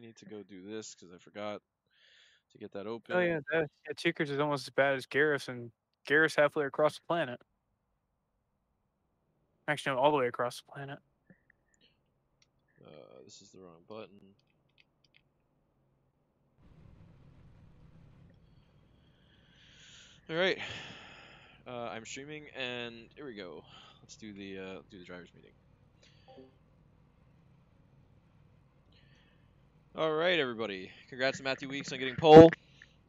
I need to go do this because I forgot to get that open. Oh yeah, that, yeah, Cheekers is almost as bad as Garrus, and Garrus halfway across the planet. Actually, no, all the way across the planet. Uh, this is the wrong button. All right, uh, I'm streaming, and here we go. Let's do the uh, do the drivers meeting. All right, everybody. Congrats to Matthew Weeks on getting pole.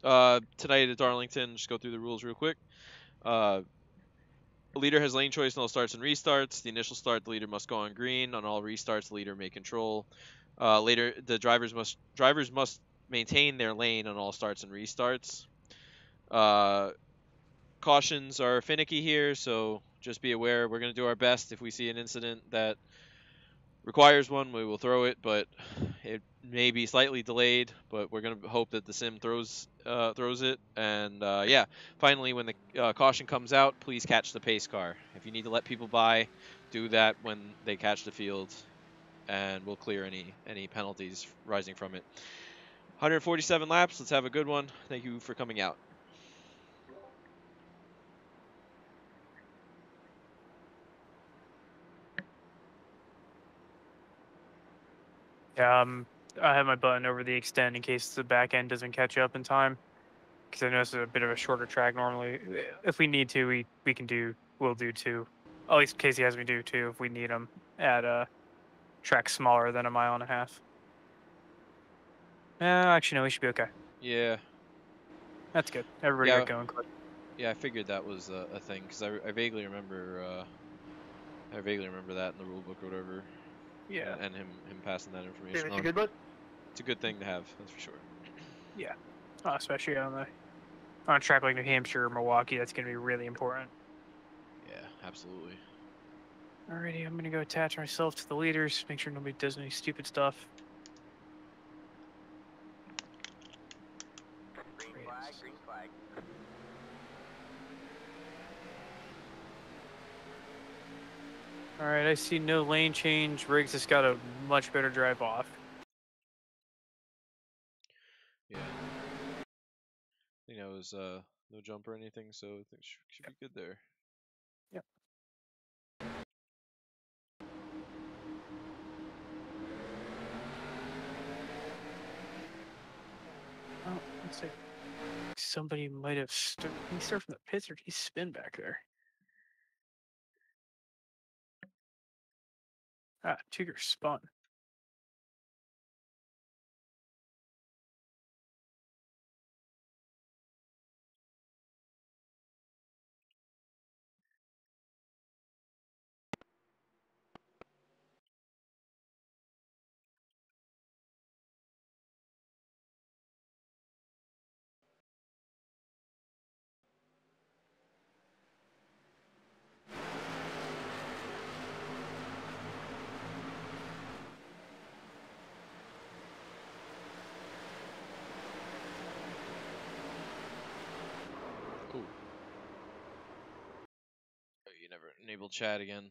Uh, tonight at Darlington, just go through the rules real quick. Uh, leader has lane choice on all starts and restarts. The initial start, the leader must go on green. On all restarts, the leader may control. Uh, later, the drivers must drivers must maintain their lane on all starts and restarts. Uh, cautions are finicky here, so just be aware. We're going to do our best if we see an incident that requires one, we will throw it, but it may be slightly delayed. But we're gonna hope that the sim throws uh, throws it. And uh, yeah, finally, when the uh, caution comes out, please catch the pace car. If you need to let people by, do that when they catch the field, and we'll clear any any penalties rising from it. 147 laps. Let's have a good one. Thank you for coming out. Um, I have my button over the extend in case the back end doesn't catch up in time. Because I know it's a bit of a shorter track normally. If we need to, we, we can do, we'll do two. At least Casey has me do two if we need them at a track smaller than a mile and a half. Uh, actually, no, we should be okay. Yeah. That's good. Everybody Yeah. got going quick. Yeah, I figured that was a, a thing because I, I vaguely remember uh, I vaguely remember that in the rule book or whatever. Yeah. And him him passing that information Mr. on. Goodbud? It's a good thing to have, that's for sure. Yeah oh, especially on the on a track like New Hampshire or Milwaukee, that's going to be really important. Yeah, absolutely. Alrighty, I'm gonna go attach myself to the leaders, make sure nobody does any stupid stuff. Green flag, green flag. Alright, I see no lane change. Riggs has got a much better drive off. Yeah. I think that was uh, no jump or anything, so I think should, should be good there. Oh, looks like somebody might have st- he started from the pits or did he spin back there? Ah, Tigger spun. Cool. Oh, you never enabled chat again.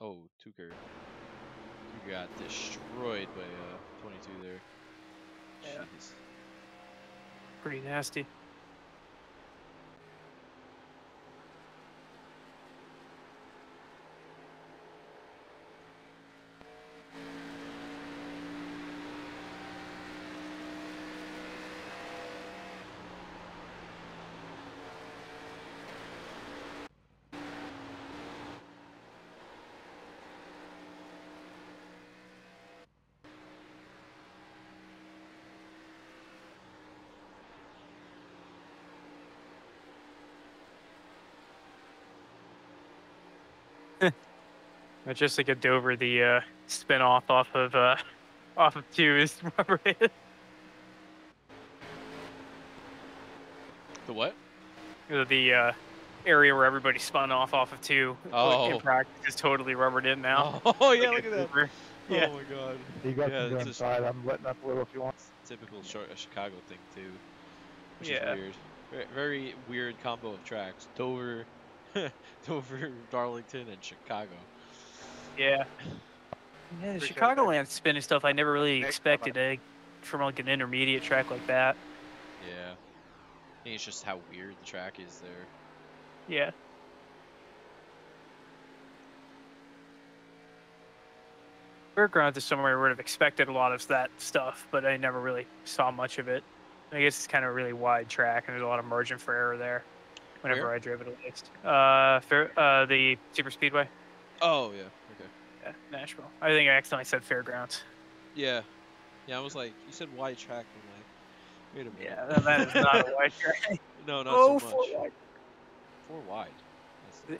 Oh, Tucker. You got destroyed by uh, 22 there. Yeah. Jeez. Pretty nasty. But just like a Dover, the uh, spin off off of uh, off of two is rubber hit. The what? The- The uh, area where everybody spun off off of two like, Oh. in practice is totally rubbered in now. Oh, yeah, Like look a at that. Dover. Yeah. Oh my god. You guys Yeah, can go inside. I'm letting up a little if you want. Typical short, Chicago thing too. Which Yeah. is weird. Ve- Very weird combo of tracks. Dover, Dover, Darlington, and Chicago. Yeah. Yeah, the Appreciate Chicagoland spinning stuff I never really Thanks, expected eh, from like an intermediate track like that. Yeah. I think it's just how weird the track is there. Yeah. Fairgrounds is somewhere I would have expected a lot of that stuff, but I never really saw much of it. I guess it's kind of a really wide track, and there's a lot of margin for error there. Whenever Where? I drove it, at least. Uh, fair, uh, the super speedway. Oh yeah. Okay. Yeah, Nashville. I think I accidentally said fairgrounds. Yeah. Yeah. I was like, you said wide track. I'm like, wait a minute. Yeah, that- that is not a wide track. No, not oh, so four much. wide. Four wide.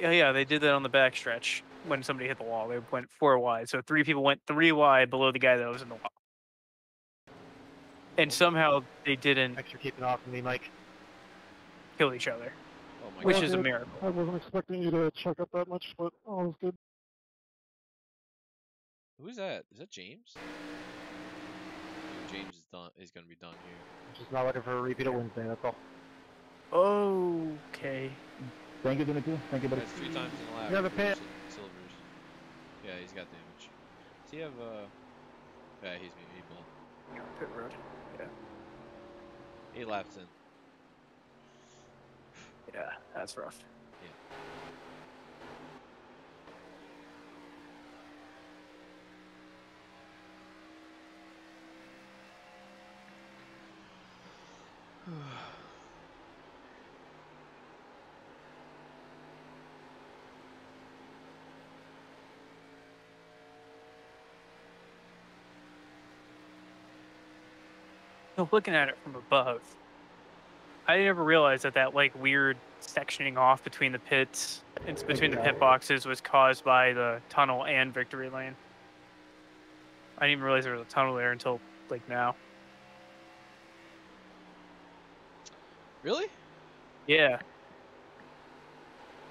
Yeah, oh, yeah, they did that on the backstretch when somebody hit the wall. They went four wide, so three people went three wide below the guy that was in the wall. And oh. somehow they didn't Thanks for keeping off of me, Mike. kill each other, Oh my which god. is a miracle. I wasn't expecting you to check up that much, but all was good. Who's that? Is that James? James is done. Is gonna be done here. Just not looking for a repeat of Wednesday, that's all. Okay. Thank you, Dimitri. Thank you, buddy. That's three times in the lap. You have a for pit. Silvers. Yeah, he's got damage. Does he have uh? Yeah, he's maybe ball. Pit road. Eight laps in. Yeah, that's rough. So looking at it from above, I never realized that that like weird sectioning off between the pits and between the pit boxes was caused by the tunnel and victory lane. I didn't even realize there was a tunnel there until like now. Really? Yeah.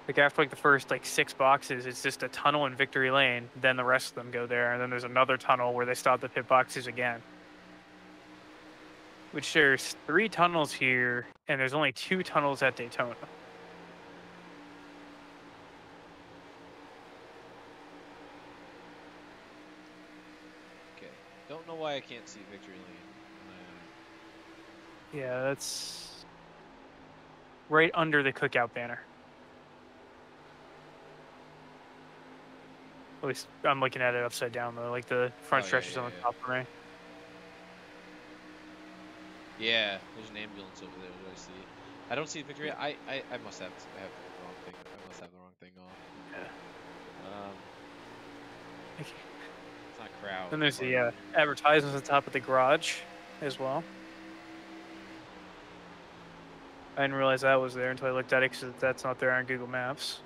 Like after like the first like six boxes, it's just a tunnel in victory lane. Then the rest of them go there, and then there's another tunnel where they stop the pit boxes again. Which there's three tunnels here, and there's only two tunnels at Daytona. Okay. Don't know why I can't see victory lane. Uh, Yeah, that's right under the cookout banner. At least I'm looking at it upside down though, like the front Oh, yeah, stretch is yeah, on the yeah. top right. Yeah, there's an ambulance over there. What do I see? I don't see victory. I I, I must have I have the wrong thing. I must have the wrong thing on. Yeah. Um, Okay. it's not crowd. Then there's the uh, advertisements the top of the garage as well. I didn't realize that was there until I looked at it because that's not there on Google Maps.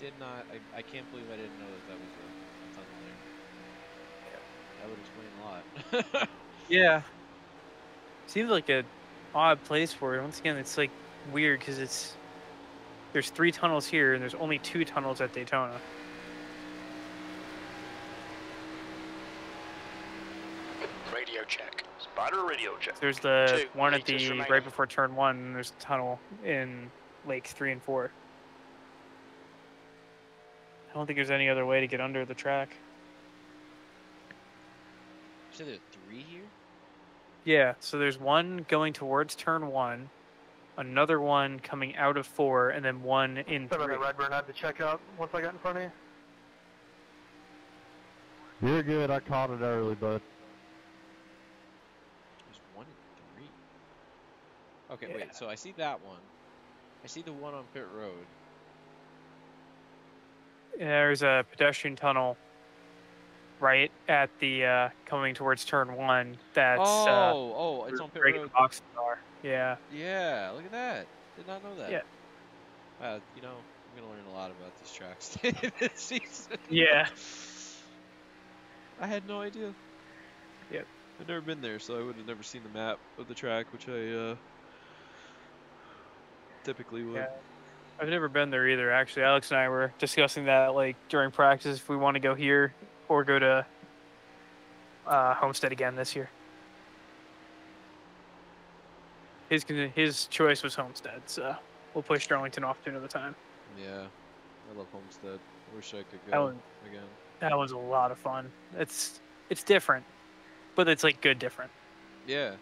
Did not. I, I can't believe I didn't know that that was a, a tunnel there. Yeah. That would explain a lot. Yeah. Seems like a odd place for it. Once again, it's like weird because it's there's three tunnels here and there's only two tunnels at Daytona. Radio check. Spotter radio check. There's the Two one at meters the remaining. right before turn one, and there's a tunnel in lakes three and four. I don't think there's any other way to get under the track. So said there are three here? Yeah, so there's one going towards turn one, another one coming out of four, and then one in Sorry three. about that, Redburn. I had to check out once I got in front of you. You're good. I caught it early, bud. There's one and three. Okay, Yeah. wait. So I see that one. I see the one on pit road. There's a pedestrian tunnel right at the uh, coming towards turn one. That's oh, uh, oh, it's where on pit regular road. boxes are. Yeah. Yeah, look at that. Did not know that. Yeah. Wow, you know, I'm gonna learn a lot about these tracks this season. Yeah. I had no idea. Yep. I'd never been there, so I would have never seen the map of the track, which I uh, typically would. Yeah. I've never been there either. Actually, Alex and I were discussing that like during practice if we want to go here or go to uh, Homestead again this year. his his choice was Homestead, so we'll push Darlington off to another time. Yeah, I love Homestead. I wish I could That go was again. that was a lot of fun. It's it's different, but it's like good different. Yeah,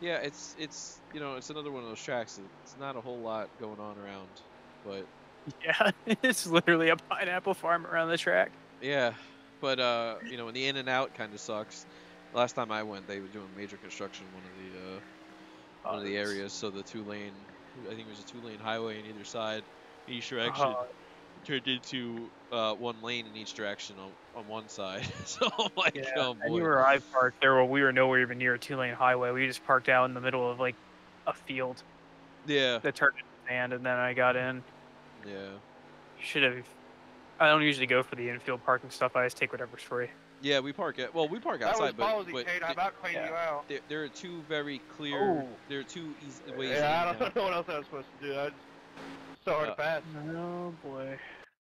yeah. It's it's you know it's another one of those tracks. that It's not a whole lot going on around, but Yeah, it's literally a pineapple farm around the track. yeah, but uh, you know, when the in and out kind of sucks. Last time I went, they were doing major construction one of the uh, one of the areas. So the two lane, I think it was a two lane highway in either side, in each direction. Oh, turned into uh, one lane in each direction on, on one side. so I'm like, yeah. oh and boy. where I parked, there were we were nowhere even near a two lane highway. We just parked out in the middle of like a field Yeah, that turned into sand, and then I got in. yeah. Should have. I don't usually go for the infield parking stuff. I just take whatever's free. Yeah, we park at well, we park That was outside, but, ballsy, but Kate. I th- about cleaned yeah. you out. there, there are two very clear. Oh. There are two easy ways. Yeah, I in and out. don't know what else I was supposed to do. I just so hard Uh, to pass. Oh boy,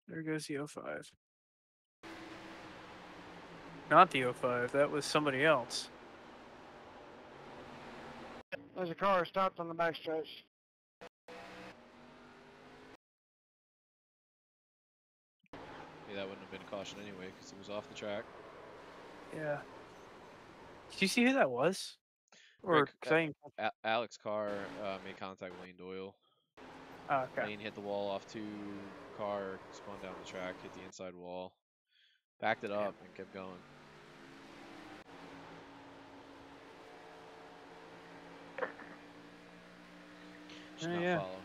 there goes the 05. Not the 05. That was somebody else. There's a car stopped on the backstretch. Yeah, that wouldn't have been a caution anyway because it was off the track. Yeah. Did you see who that was? Or Rick, cause I didn't- A- Alex Carr uh, made contact with Lane Doyle. Oh, okay. Lane hit the wall off two. car spun down the track, hit the inside wall, backed it up, and kept going. Should Oh, not yeah. follow him.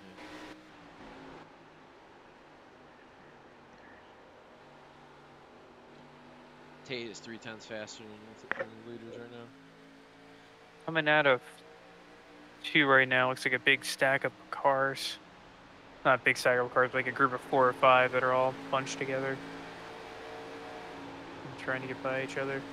Tate is three times faster than the leaders right now. Coming out of two right now looks like a big stack of cars. Not big stack of cars, like a group of four or five that are all bunched together. trying to get by each other.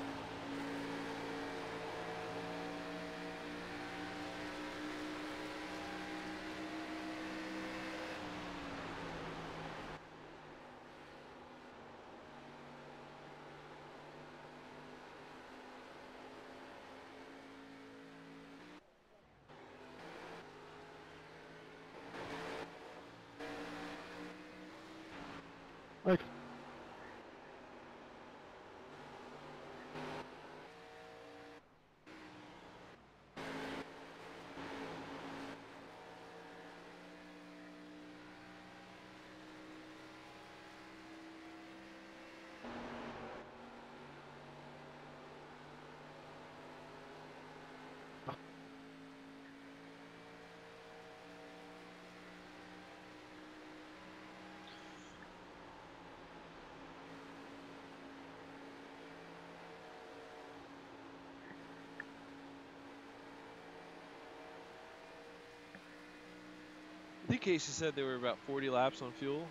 Think Casey said they were about 40 laps on fuel.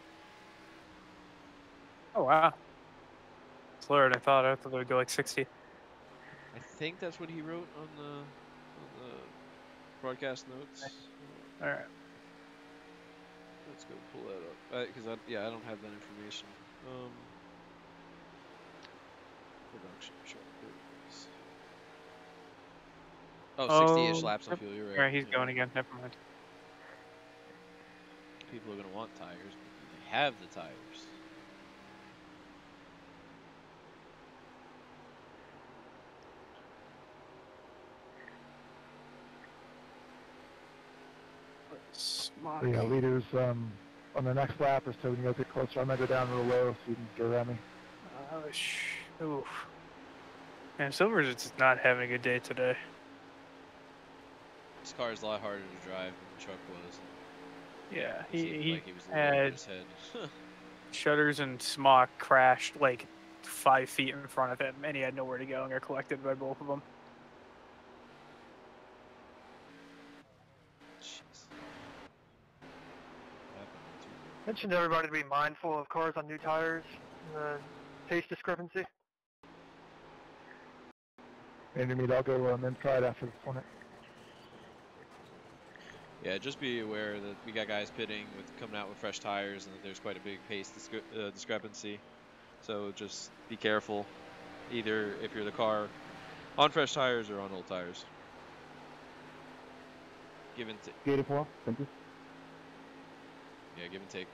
Oh wow. Than I thought. I thought they would go like 60. I think that's what he wrote on the, on the broadcast notes. All right. Let's go pull that up. Because I, yeah, I don't have that information. Um, production chart. Oh, 60-ish Oh, laps on fuel. You're right. All right, he's yeah. going again. Never mind. People are gonna want tires. But they have the tires. Smart. the uh, leaders um, on the next lap or so when you guys get closer. I'm gonna go down real low so you can get around me. Oh, sh- oof. Man, Silver's just not having a good day today. This car is a lot harder to drive than the truck was. Yeah, he, he like he was a little over had his head. Shutters and Smock crashed like five feet in front of him, and he had nowhere to go and got collected by both of them. Jeez. What happened to- Mentioned everybody to be mindful of cars on new tires. Uh, taste discrepancy. Andrew Mead, I'll go um, inside after this one. Yeah, just be aware that we got guys pitting with coming out with fresh tires, and that there's quite a big pace discre- uh, discrepancy. So just be careful, either if you're the car on fresh tires or on old tires. Give and take. Gated. Thank you. Yeah, give and take.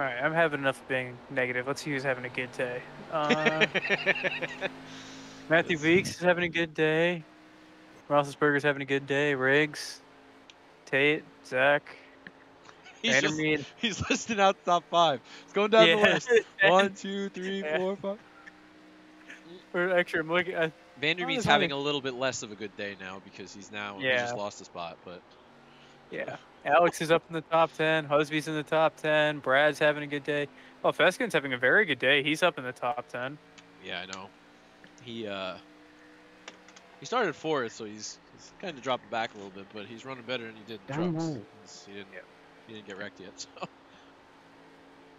Alright, I'm having enough of being negative. Let's see who's having a good day. Uh, Matthew. Weeks is having a good day. Roethlisberger's having a good day. Riggs, Tate, Zach, he's, just, he's listing out the top five. It's going down the list. One, two, three, Yeah. four, five. Or actually, I'm looking. At, Vandermeer's having a little bit less of a good day now because he's now he just lost a spot. But yeah, Alex is up in the top ten. Husby's in the top ten. Brad's having a good day. Oh, Feskin's having a very good day. He's up in the top ten. yeah, I know. He uh he started fourth, so he's he's kind of dropping back a little bit, but he's running better than he did in Down trucks. low. He didn't he didn't get wrecked yet. So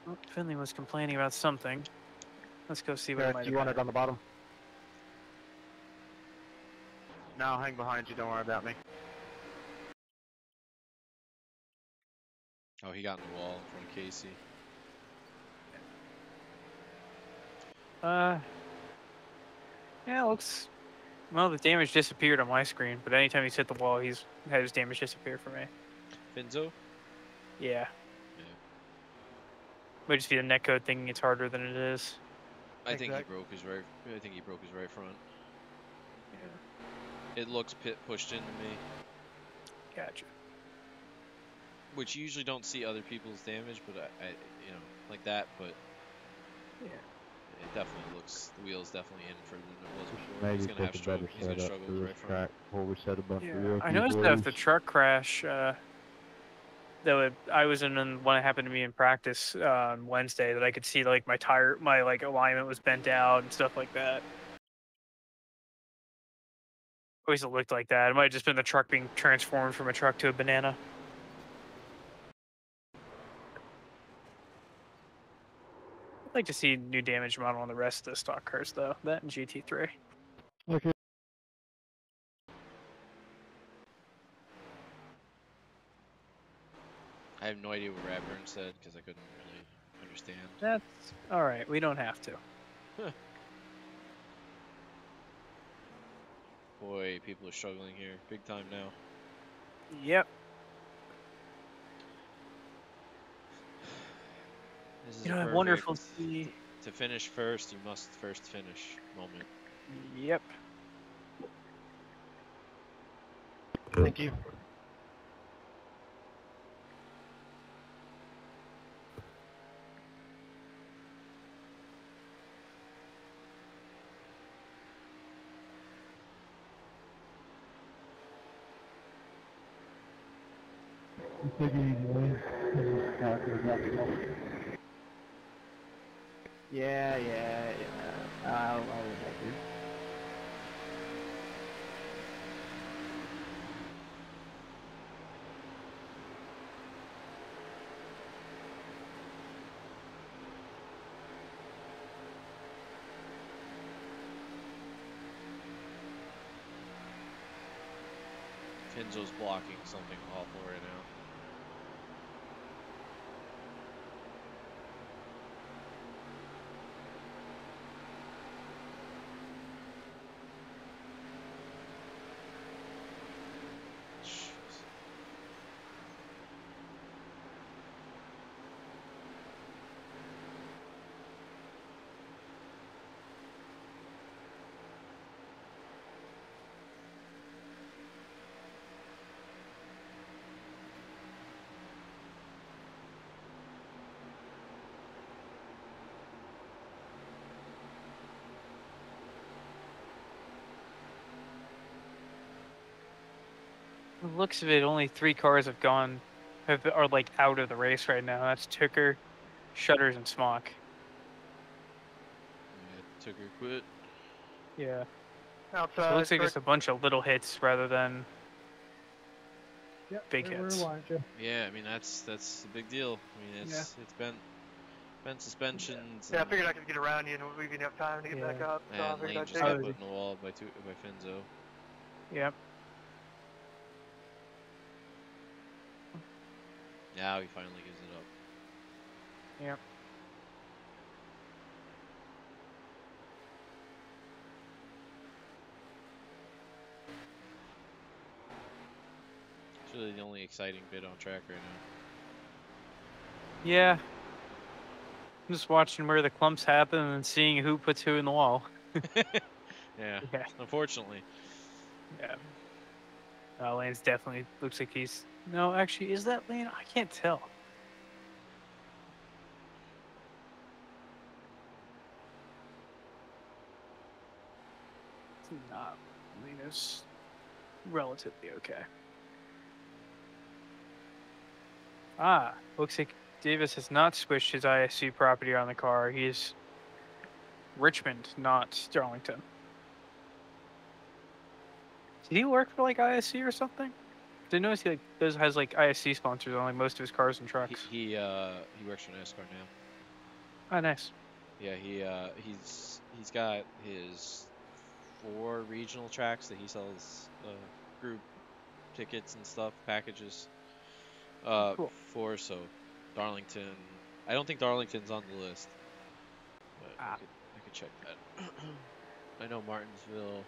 Oh, Finley was complaining about something. Let's go see what it Eric, might you want it on the bottom? No, hang behind you. Don't worry about me. Oh, he got in the wall in front of Casey. Uh, yeah, it looks. Well, the damage disappeared on my screen, but anytime he's hit the wall, he's had his damage disappear for me. Finzo. Yeah. Yeah. Might just be the netcode thinking it's harder than it is. I think he broke his right. I think he broke his right front. Yeah. It looks pit pushed into me, Gotcha. Which you usually don't see other people's damage, but I, I you know, like that. But Yeah. it definitely looks. The wheel's definitely in for than it was before. Maybe he's gonna have take a struggle. better He's gonna struggle for with right front. track before we set a bunch of Yeah. real I noticed that with the truck crash, uh, though it, I was in an- when it happened to me in practice uh, on Wednesday, that I could see like my tire, my like alignment was bent out and stuff like that. Always it looked like that. It might have just been the truck being transformed from a truck to a banana. I'd like to see new damage model on the rest of the stock cars though. That and GT3. Okay. I have no idea what Radburn said because I couldn't really understand. That's all right. We don't have to. Boy, people are struggling here, big time now. Yep. This is You know, I wonder if we'll see. to finish first. You must first finish moment. Yep. Thank you. Take it easy, Wayne. Yeah, yeah, yeah. I'll, I'll help you. Kenzo's blocking something awful right now. Looks of it, only three cars have gone, have are like out of the race right now. That's Tucker, Shutters, and Smock. Yeah, Tucker quit. Yeah. Outside. So it looks like correct- just a bunch of little hits rather than Yep, Big we're- we're hits. Yeah, I mean that's that's a big deal. I mean it's it's been Vent suspensions. Yeah, I figured I could get around you and we'd give you time to get back up. So And figured Lane I'd just got it. it. put in the wall by two by Finzo. Yep. Now he finally gives it up. Yep. It's really the only exciting bit on track right now. Yeah. I'm just watching where the clumps happen and seeing who puts who in the wall. Yeah, Yeah. unfortunately. Yeah. Uh, Lane's definitely looks like he's. No, actually, is that Lane? I can't tell. It's not. Lane relatively okay. Ah, looks like Davis has not switched his ISC property on the car. He's Richmond, not Darlington. Did he work for like ISC or something? Did notice he like does has like ISC sponsors on like most of his cars and trucks. he uh he works for NASCAR now. Oh, nice. Yeah, he uh he's he's got his four regional tracks that he sells uh, group tickets and stuff packages uh Cool. for. So Darlington, I don't think Darlington's on the list, but I Ah. could I could check that. I know Martinsville.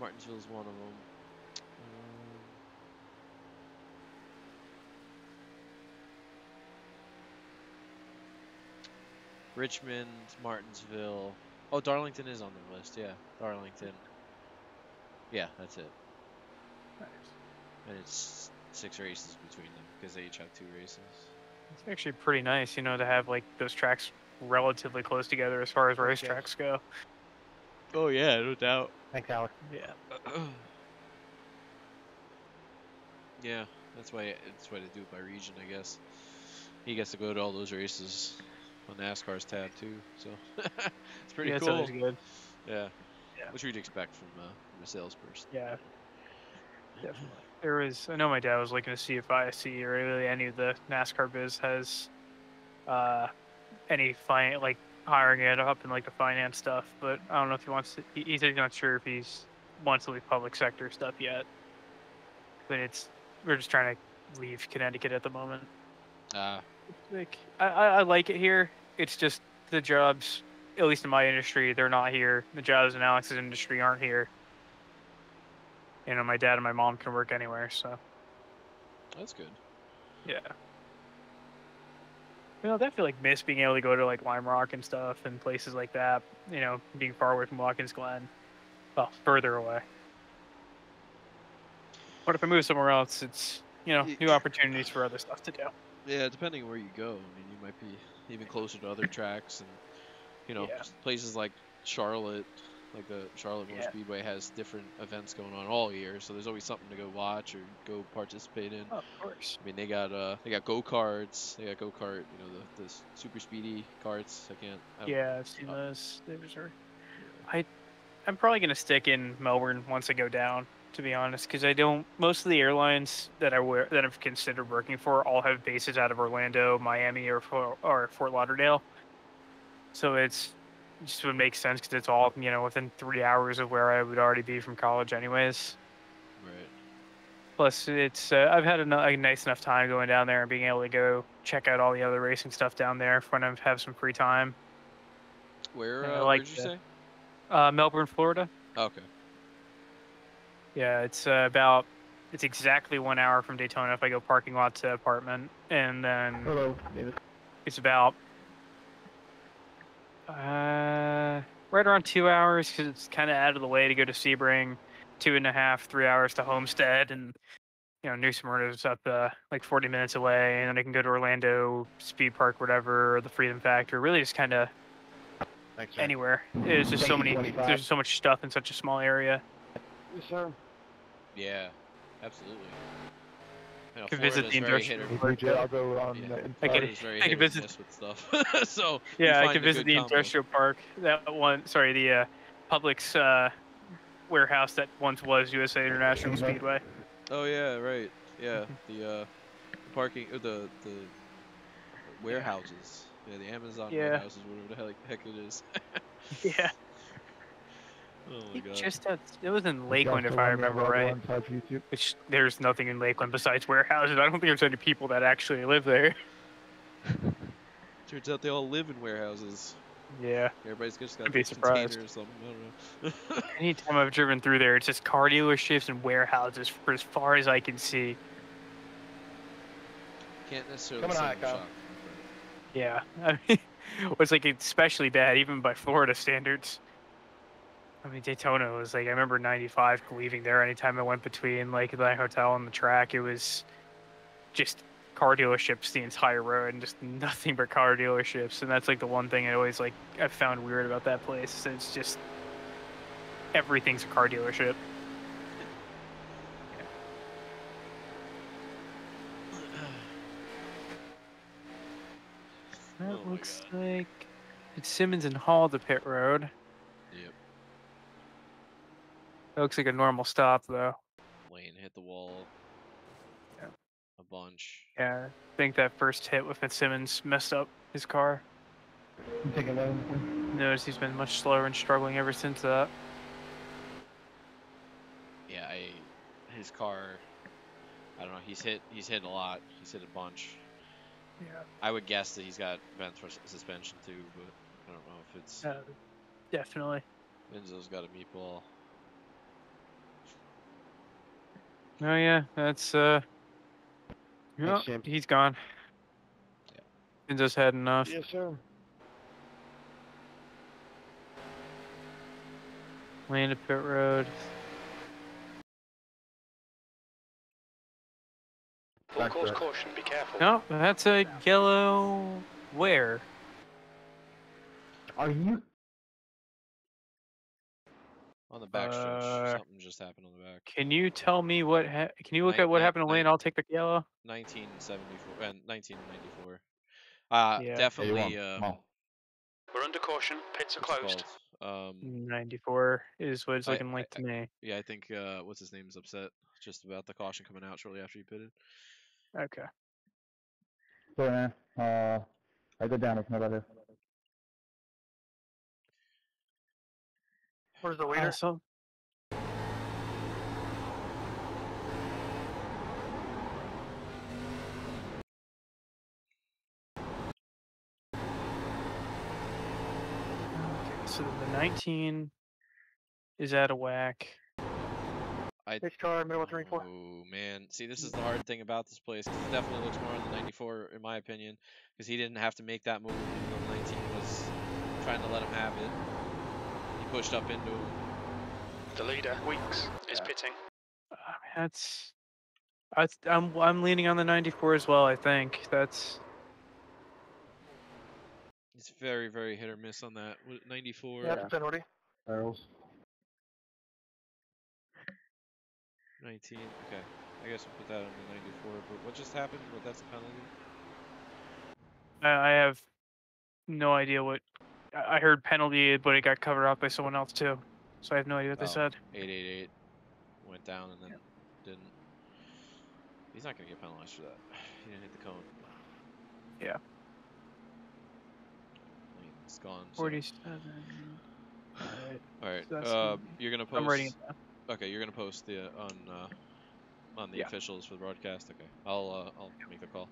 Martinsville's one of them. Um, Richmond, Martinsville. Oh, Darlington is on the list. Yeah, Darlington. Yeah, that's it. Nice. And it's six races between them because they each have two races. It's actually pretty nice, you know, to have like those tracks relatively close together as far as Yes. racetracks go. Oh yeah, no doubt. Thanks, Alex. Yeah. yeah, that's why it's why they do it by region, I guess. He gets to go to all those races on NASCAR's tab too, so it's pretty yeah, cool. good. Yeah. Yeah. which we'd expect from, uh, from a salesperson. Yeah. Definitely. There was, I know my dad was looking to see if ISC or really any of the NASCAR biz has uh, any fine like hiring it up in like the finance stuff, but I don't know if he wants to, he's not sure if he's wants to leave public sector stuff yet. But it's, we're just trying to leave Connecticut at the moment. Ah, Like, I, I, I like it here. It's just the jobs, at least in my industry, they're not here. The jobs in Alex's industry aren't here. You know, my dad and my mom can work anywhere, so that's good. yeah. You know, I definitely like miss being able to go to like Lime Rock and stuff and places like that. You know, being far away from Watkins Glen, well, further away. But if I move somewhere else, it's you know new opportunities for other stuff to do. Yeah, depending on where you go, I mean, you might be even closer to other tracks, and you know, Yeah. places like Charlotte, like the Charlotte Motor Yeah. Speedway has different events going on all year, so there's always something to go watch or go participate in. Oh, of course. I mean, they got uh, they got go karts, they got go kart, you know, the, the super speedy carts. I can't. I Yeah, I've seen uh, those. They were. I, I'm probably gonna stick in Melbourne once I go down. To be honest, because I don't. Most of the airlines that I wear, that I've considered working for all have bases out of Orlando, Miami, or Fort, or Fort Lauderdale. So it's just would make sense because it's all you know within three hours of where I would already be from college, anyways. Right. Plus, it's uh, I've had a, a nice enough time going down there and being able to go check out all the other racing stuff down there when I have some free time. Where uh, like where'd you the- say? Uh, Melbourne, Florida. Okay. Yeah, it's uh, about it's exactly one hour from Daytona if I go parking lot to apartment, and then Hello, David. it's about uh, right around two hours because it's kind of out of the way to go to Sebring, two and a half, three hours to Homestead, and you know New Smyrna's up uh, like 40 minutes away, and then I can go to Orlando Speed Park, whatever, or the Freedom Factory. Really, just kind of anywhere. There's just so many. 25. There's so much stuff in such a small area. Yes, sir. Yeah, absolutely. You know, Could visit the industrial or- Hey, I'll go on Yeah. I inside. could- Florida's very I could hit or visit- with stuff. so Yeah, I find could a visit the combo. industrial park. That one, sorry, the uh, Publix uh, warehouse that once was USA International. Speedway. Oh yeah, right. Yeah, the uh, parking, uh, the the warehouses. Yeah, the Amazon Yeah. warehouses, whatever the hell heck it is. Yeah. Oh my god. just had, it was in Lakeland, if I remember right. One touch YouTube? Which there's nothing in Lakeland besides warehouses. I don't think there's any people that actually live there. Turns out they all live in warehouses. Yeah. Everybody's just got I'd be a surprised. container or something. I don't know. Anytime I've driven through there, it's just car dealerships and warehouses for as far as I can see. Can't necessarily Coming say on, I'm Kyle. Yeah. I mean, it's like especially bad even by Florida standards. I mean, Daytona was like I remember '95 leaving there. Anytime I went between like the hotel and the track, it was just car dealerships the entire road and just nothing but car dealerships. And that's like the one thing I always like I found weird about that place. It's just everything's a car dealership. That Oh looks like it's Simmons and Hall to pit road. Yep. That looks like a normal stop though. Lane hit the wall. Yeah. A bunch. Yeah, I think that first hit with Fitzsimmons messed up his car. I'm taking that. Notice he's been much slower and struggling ever since that. Yeah, I, his car. I don't know. He's hit. He's hit a lot. He's hit a bunch. Yeah. I would guess that he's got bent for s- suspension too, but I don't know if it's Uh, definitely. Enzo's got a meatball. Oh yeah, that's uh. Yeah, Thanks, champ. he's gone. Yeah. Just had enough. Yes, sir. Land at pit road. Full course caution, be careful. No, that's a yellow. Where? Are you? On the back stretch, Uh, something just happened on the back. Can you tell me what? Ha- can you look Nine- at what happened to Lane? I'll take the yellow. 1974 and 1994. Uh, Yeah. definitely. Uh, We're under caution. Pits are closed. called? Um, 94 is what it's looking I- like to me. yeah, I think uh, what's his name is upset just about the caution coming out shortly after he pitted. Okay. Sorry, man. Uh, I go down if nobody. Where's the leader? Awesome. Okay, so the 19 is out of whack. Six car, middle of turning four. Oh man, see, this is the hard thing about this place. it definitely looks more on the 94, in my opinion, because he didn't have to make that move. Even though the 19 was trying to let him have it. He pushed up into him. The leader, Weeks, is Yeah. pitting. Uh, That's. That's I'm I'm leaning on the 94 as well. I think that's It's very, very hit or miss on that. 94, Yeah, that's penalty. Barrels. 19. Okay, I guess we'll put that on the 94. But what just happened? What that's a penalty? I I have no idea what I I heard penalty, but it got covered up by someone else too. So I have no idea what they Oh. said. 888 went down and then didn't. He's not gonna get penalized for that. He didn't hit the cone. Yeah. It's gone. so- 47. Alright, All right. so Uh, you're gonna post. I'm writing it. Okay, you're gonna post the uh, on uh, on the Yeah. officials for the broadcast. Okay, I'll uh, I'll make the call.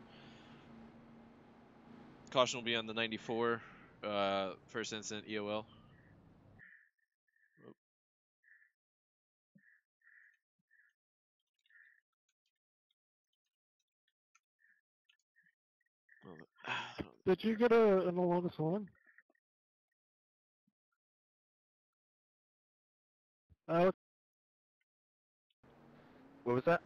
Caution will be on the 94. Uh, first incident EOL. Oop. The- Did you get a an longest one? Alex? What was that?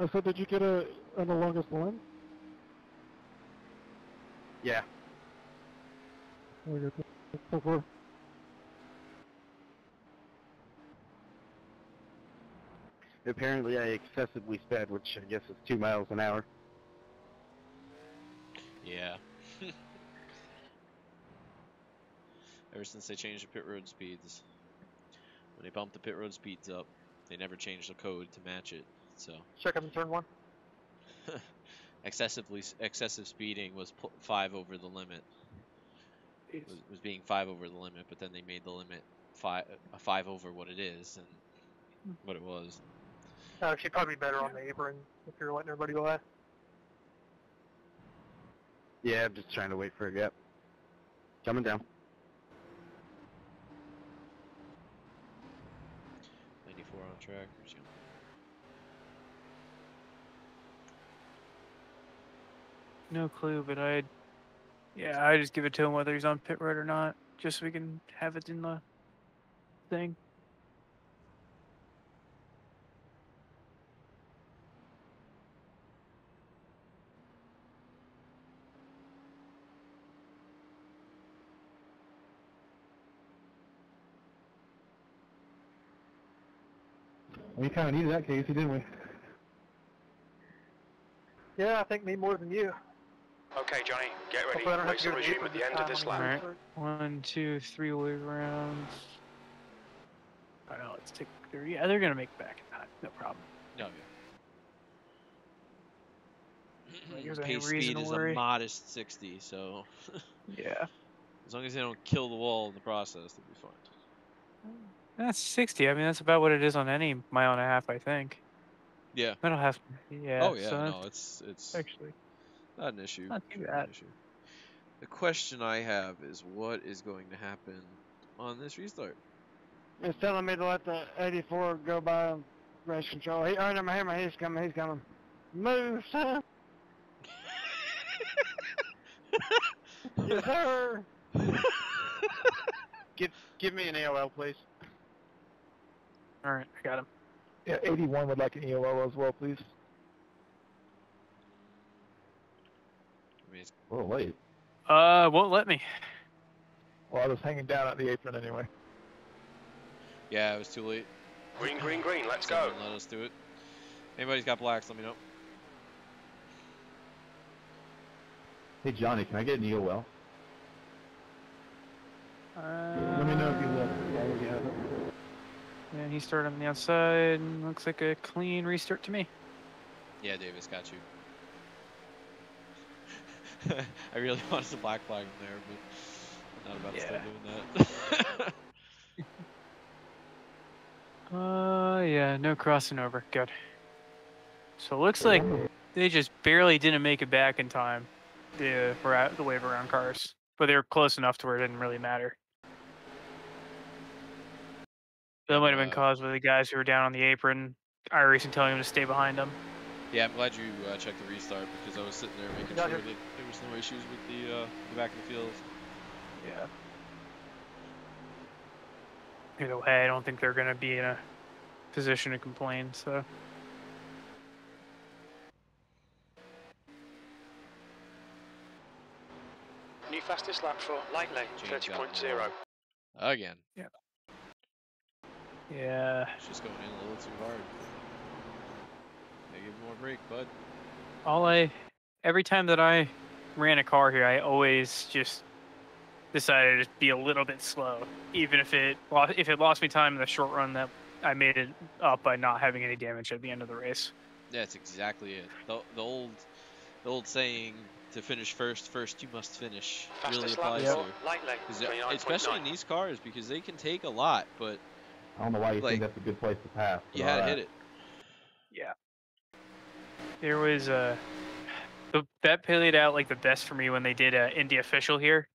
I said, did you get a an longest one? Yeah. So. Apparently, I excessively sped, which I guess is two miles an hour. Yeah. Ever since they changed the pit road speeds, when they bumped the pit road speeds up, they never changed the code to match it. So, Check up in turn one. excessively excessive speeding was pu- five over the limit. Was, was being five over the limit, but then they made the limit five a five over what it is and what it was. Uh, she'd probably be better on the apron if you're letting everybody go away. Yeah, I'm just trying to wait for a gap. Coming down. 94 on track. resume. No clue, but I'd. Yeah, I just give it to him whether he's on pit road or not, just so we can have it in the thing. We kind of needed that, Casey, didn't we? Yeah, I think me more than you. Okay, Johnny, get ready. Hopefully I don't have Race to will go to the resume at the end of this when lap. we Alright. start. One, two, three wave rounds. I know, let's take three. Yeah, they're gonna make it back in time. No problem. No, yeah. is there any Pace speed is worry? a modest 60, so Yeah. as long as they don't kill the wall in the process, they'll be fine. That's 60. I mean, that's about what it is on any mile and a half, I think. Yeah. I don't have. Yeah. oh yeah, so no, it's it's actually. Not an issue. not too Not bad. an issue. The question I have is what is going to happen on this restart? It's telling me to let the 84 go by race control. He, oh, no, my hammer, he's coming, he's coming. Move, son. yes, sir. give, give me an EOL, please. All right, I got him. Yeah, 81 would like an EOL as well, please. I mean, it's, Oh, wait. Uh, won't let me. Well, I was hanging down at the apron anyway. yeah, it was too late. Green, green, green, let's go. Let us do it. Anybody's got blacks? Let me know. Hey, Johnny, can I get an EOL? Uh, Let me know if you will. Yeah, if you have it. And he started on the outside. Looks like a clean restart to me. Yeah, Davis got you. I really wanted to black flag him there, but I'm not about to start doing that. Uh, yeah, no crossing over. Good. So it looks like they just barely didn't make it back in time. The ra- the wave around cars, but they were close enough to where it didn't really matter. That might have been Uh, caused by the guys who were down on the apron, iRacing telling them to stay behind them. yeah, I'm glad you uh, checked the restart because I was sitting there making sure I that there was no issues with the uh, the back of the field. Yeah. Either way, I don't think they're going to be in a position to complain. So New fastest lap for light lane, 30.0. Again, yeah, it's just going in a little too hard. Gotta give him more break, bud. all I every time that I ran a car here, I always just decided to be a little bit slow, even if it if it lost me time in the short run. That I made it up by not having any damage at the end of the race. That's exactly it. The, the old the old saying to finish first, first you must finish really Fastest lap applies for here. light lane, 'Cause, uh, especially in these cars because they can take a lot, but I don't know why you Like, think that's a good place to pass. you had to hit it. Yeah. There was a the, that played out like the best for me when they did a Indy official here.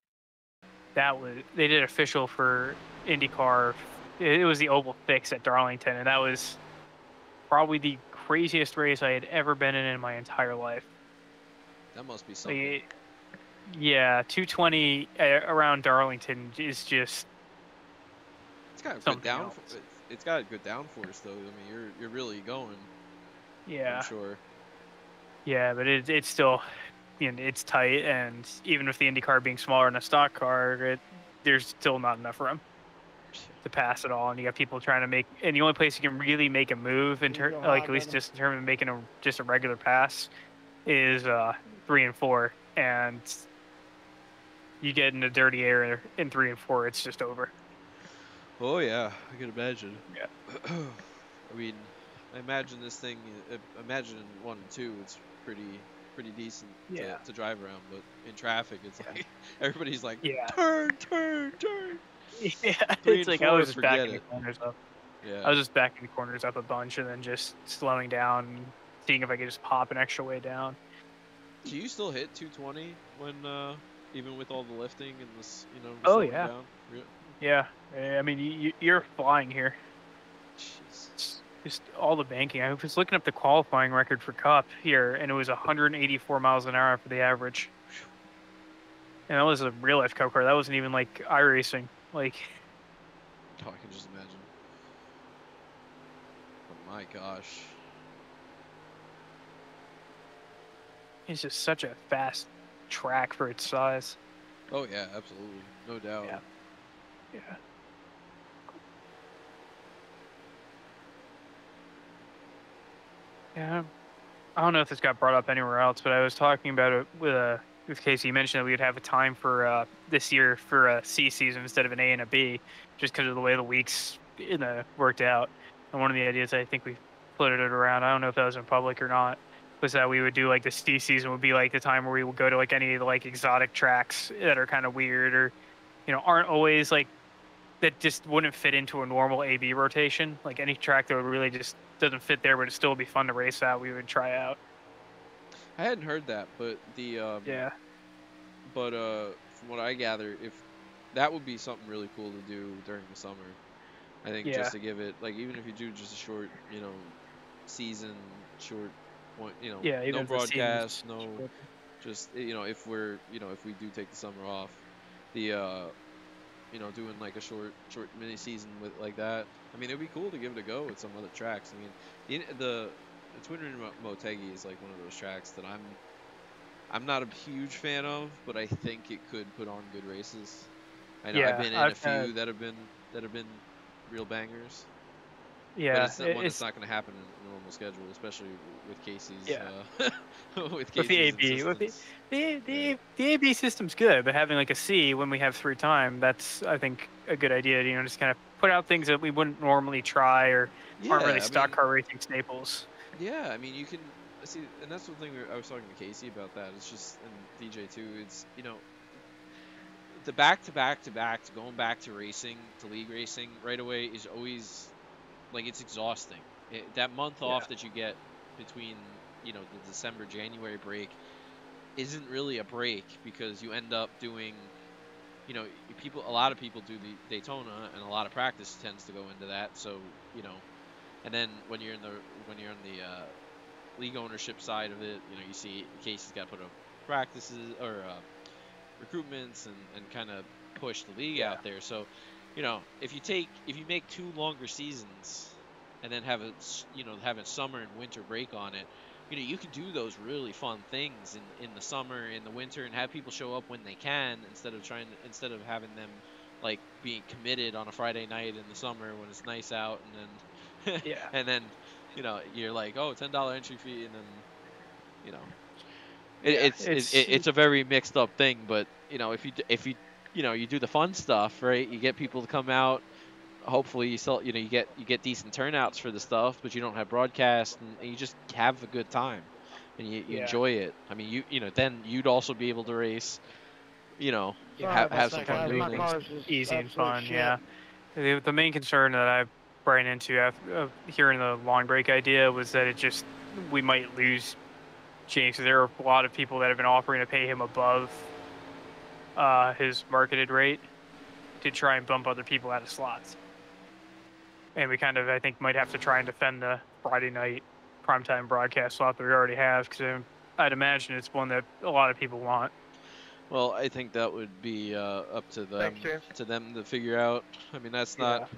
That was they did official for IndyCar. It, it was the Oval Fix at Darlington, and that was probably the craziest race I had ever been in in my entire life. That must be something. Like, yeah, 220 uh, around Darlington is just It's got good something down. it's got a good downforce though. I mean, you're you're really going. yeah. I'm sure. Yeah, but it, it's still, you know, it's tight, and even with the Indy car being smaller than a stock car, it, there's still not enough room to pass at all. And you got people trying to make, and the only place you can really make a move in ter- like at least brother. just in terms of making a just a regular pass, is uh, three and four, and you get into dirty air in three and four, it's just over. Oh yeah, I can imagine. Yeah. I mean, I imagine this thing. uh, Imagine in one and two, it's pretty pretty decent Yeah. to, to drive around. But in traffic, it's like everybody's like, Yeah. turn, turn, turn. Yeah, Three it's like I was just backing the corners up. Yeah. I was just backing the corners up a bunch and then just slowing down, and seeing if I could just pop an extra way down. Do you still hit 220 when, uh, even with all the lifting and this, you know? Oh, yeah. Down? Yeah, eh, I mean you, you- you're flying here. Jeez. Just all the banking. I was looking up the qualifying record for Cup here, and it was 184 miles an hour for the average. And that was a real life Cup car. That wasn't even like iRacing. Like, Oh, I can just imagine. Oh my gosh. it's just such a fast track for its size. Oh yeah, absolutely, no doubt. Yeah. Yeah. Yeah. I don't know if this got brought up anywhere else, but I was talking about it with uh, with Casey. You mentioned that we would have a time for uh, this year for a C season instead of an A and a B, just because of the way the weeks in the worked out. And one of the ideas I think we floated it around. I don't know if that was in public or not. Was that we would do like the C season would be like the time where we would go to like any of the like exotic tracks that are kind of weird or you know aren't always like that just wouldn't fit into a normal AB rotation. Like any track that would really just doesn't fit there, but it still would be fun to race at. We would try out. I hadn't heard that, but the um, Yeah. But uh, from what I gather, if that would be something really cool to do during the summer, I think Yeah. just to give it like even if you do just a short, you know, season short point, you know, Yeah. Even no if the season's broadcast, no, just you know if we're you know if we do take the summer off, the uh, you know doing like a short short mini season with like that. I mean, it'd be cool to give it a go with some other tracks. I mean, the the, the Twin Ring Motegi is like one of those tracks that I'm I'm not a huge fan of, but I think it could put on good races. I know Yeah, I've been in a I've few had- that have been that have been real bangers. Yeah. it's not it- one it's, that's not going to happen in a normal schedule, especially with Casey's. Yeah. Uh, with Casey's With the AB, with the- the, the the AB system's good, but having like a C when we have free time, that's I think a good idea. You know, just kind of put out things that we wouldn't normally try or aren't Yeah, really I stock mean- car racing staples. Yeah, I mean you can see, and that's the thing I was talking to Casey about that. It's just and DJ too. It's you know the back to back to back to going back to racing to league racing right away is always like it's exhausting. It, that month off that you get between you know the December January break isn't really a break because you end up doing you know people a lot of people do the Daytona and a lot of practice tends to go into that so you know and then when you're in the when you're on the uh, league ownership side of it, you know, you see Casey's got to put up practices or uh, recruitments and, and kind of push the league out there. So, you know, if you take if you make two longer seasons and then have a you know have a summer and winter break on it, you know, you can do those really fun things in, in the summer, in the winter, and have people show up when they can instead of trying to, instead of having them like being committed on a Friday night in the summer when it's nice out and then Yeah. and then you know you're like oh ten dollar entry fee and then you know it, Yeah, it's it's- it's it's a very mixed up thing but you know if you if you you know you do the fun stuff right you get people to come out hopefully you sell you know you get you get decent turnouts for the stuff but you don't have broadcast and, and you just have a good time and you, you Yeah. enjoy it i mean you you know then you'd also be able to race you know Sorry have, have some fun guys. doing My things car's Easy and fun, shit. yeah. The, the main concern that I ran into after uh, hearing the long break idea was that it just we might lose James. There are a lot of people that have been offering to pay him above uh, his marketed rate to try and bump other people out of slots. And we kind of, I think, might have to try and defend the Friday night primetime broadcast slot that we already have because I'd imagine it's one that a lot of people want. well i think that would be uh, up to them Thanks, to them to figure out i mean that's Yeah. not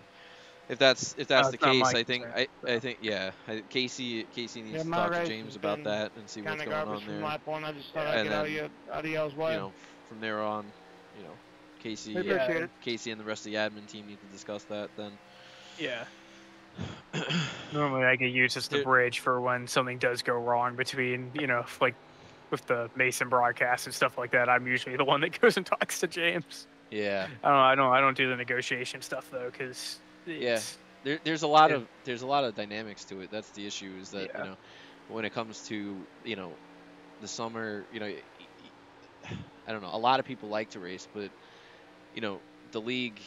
if that's if that's Uh, the case i think concern, I, I think yeah I, casey casey needs Yeah, to talk to james about that and see what's going on there lap one. I just thought Yeah, I'd and get out of, then, you, out of y'all's way. you know from there on you know casey We uh, appreciate it. casey and the rest of the admin team need to discuss that then Yeah. Normally, I get used as the There- bridge for when something does go wrong between, you know, like with the Mason broadcast and stuff like that. I'm usually the one that goes and talks to James. yeah I don't, I don't, I don't do the negotiation stuff though, because Yeah. there, there's a lot Yeah. of there's a lot of dynamics to it that's the issue is that Yeah. you know when it comes to you know the summer, you know, y- y- I don't know. A lot of people like to race, but you know, the league,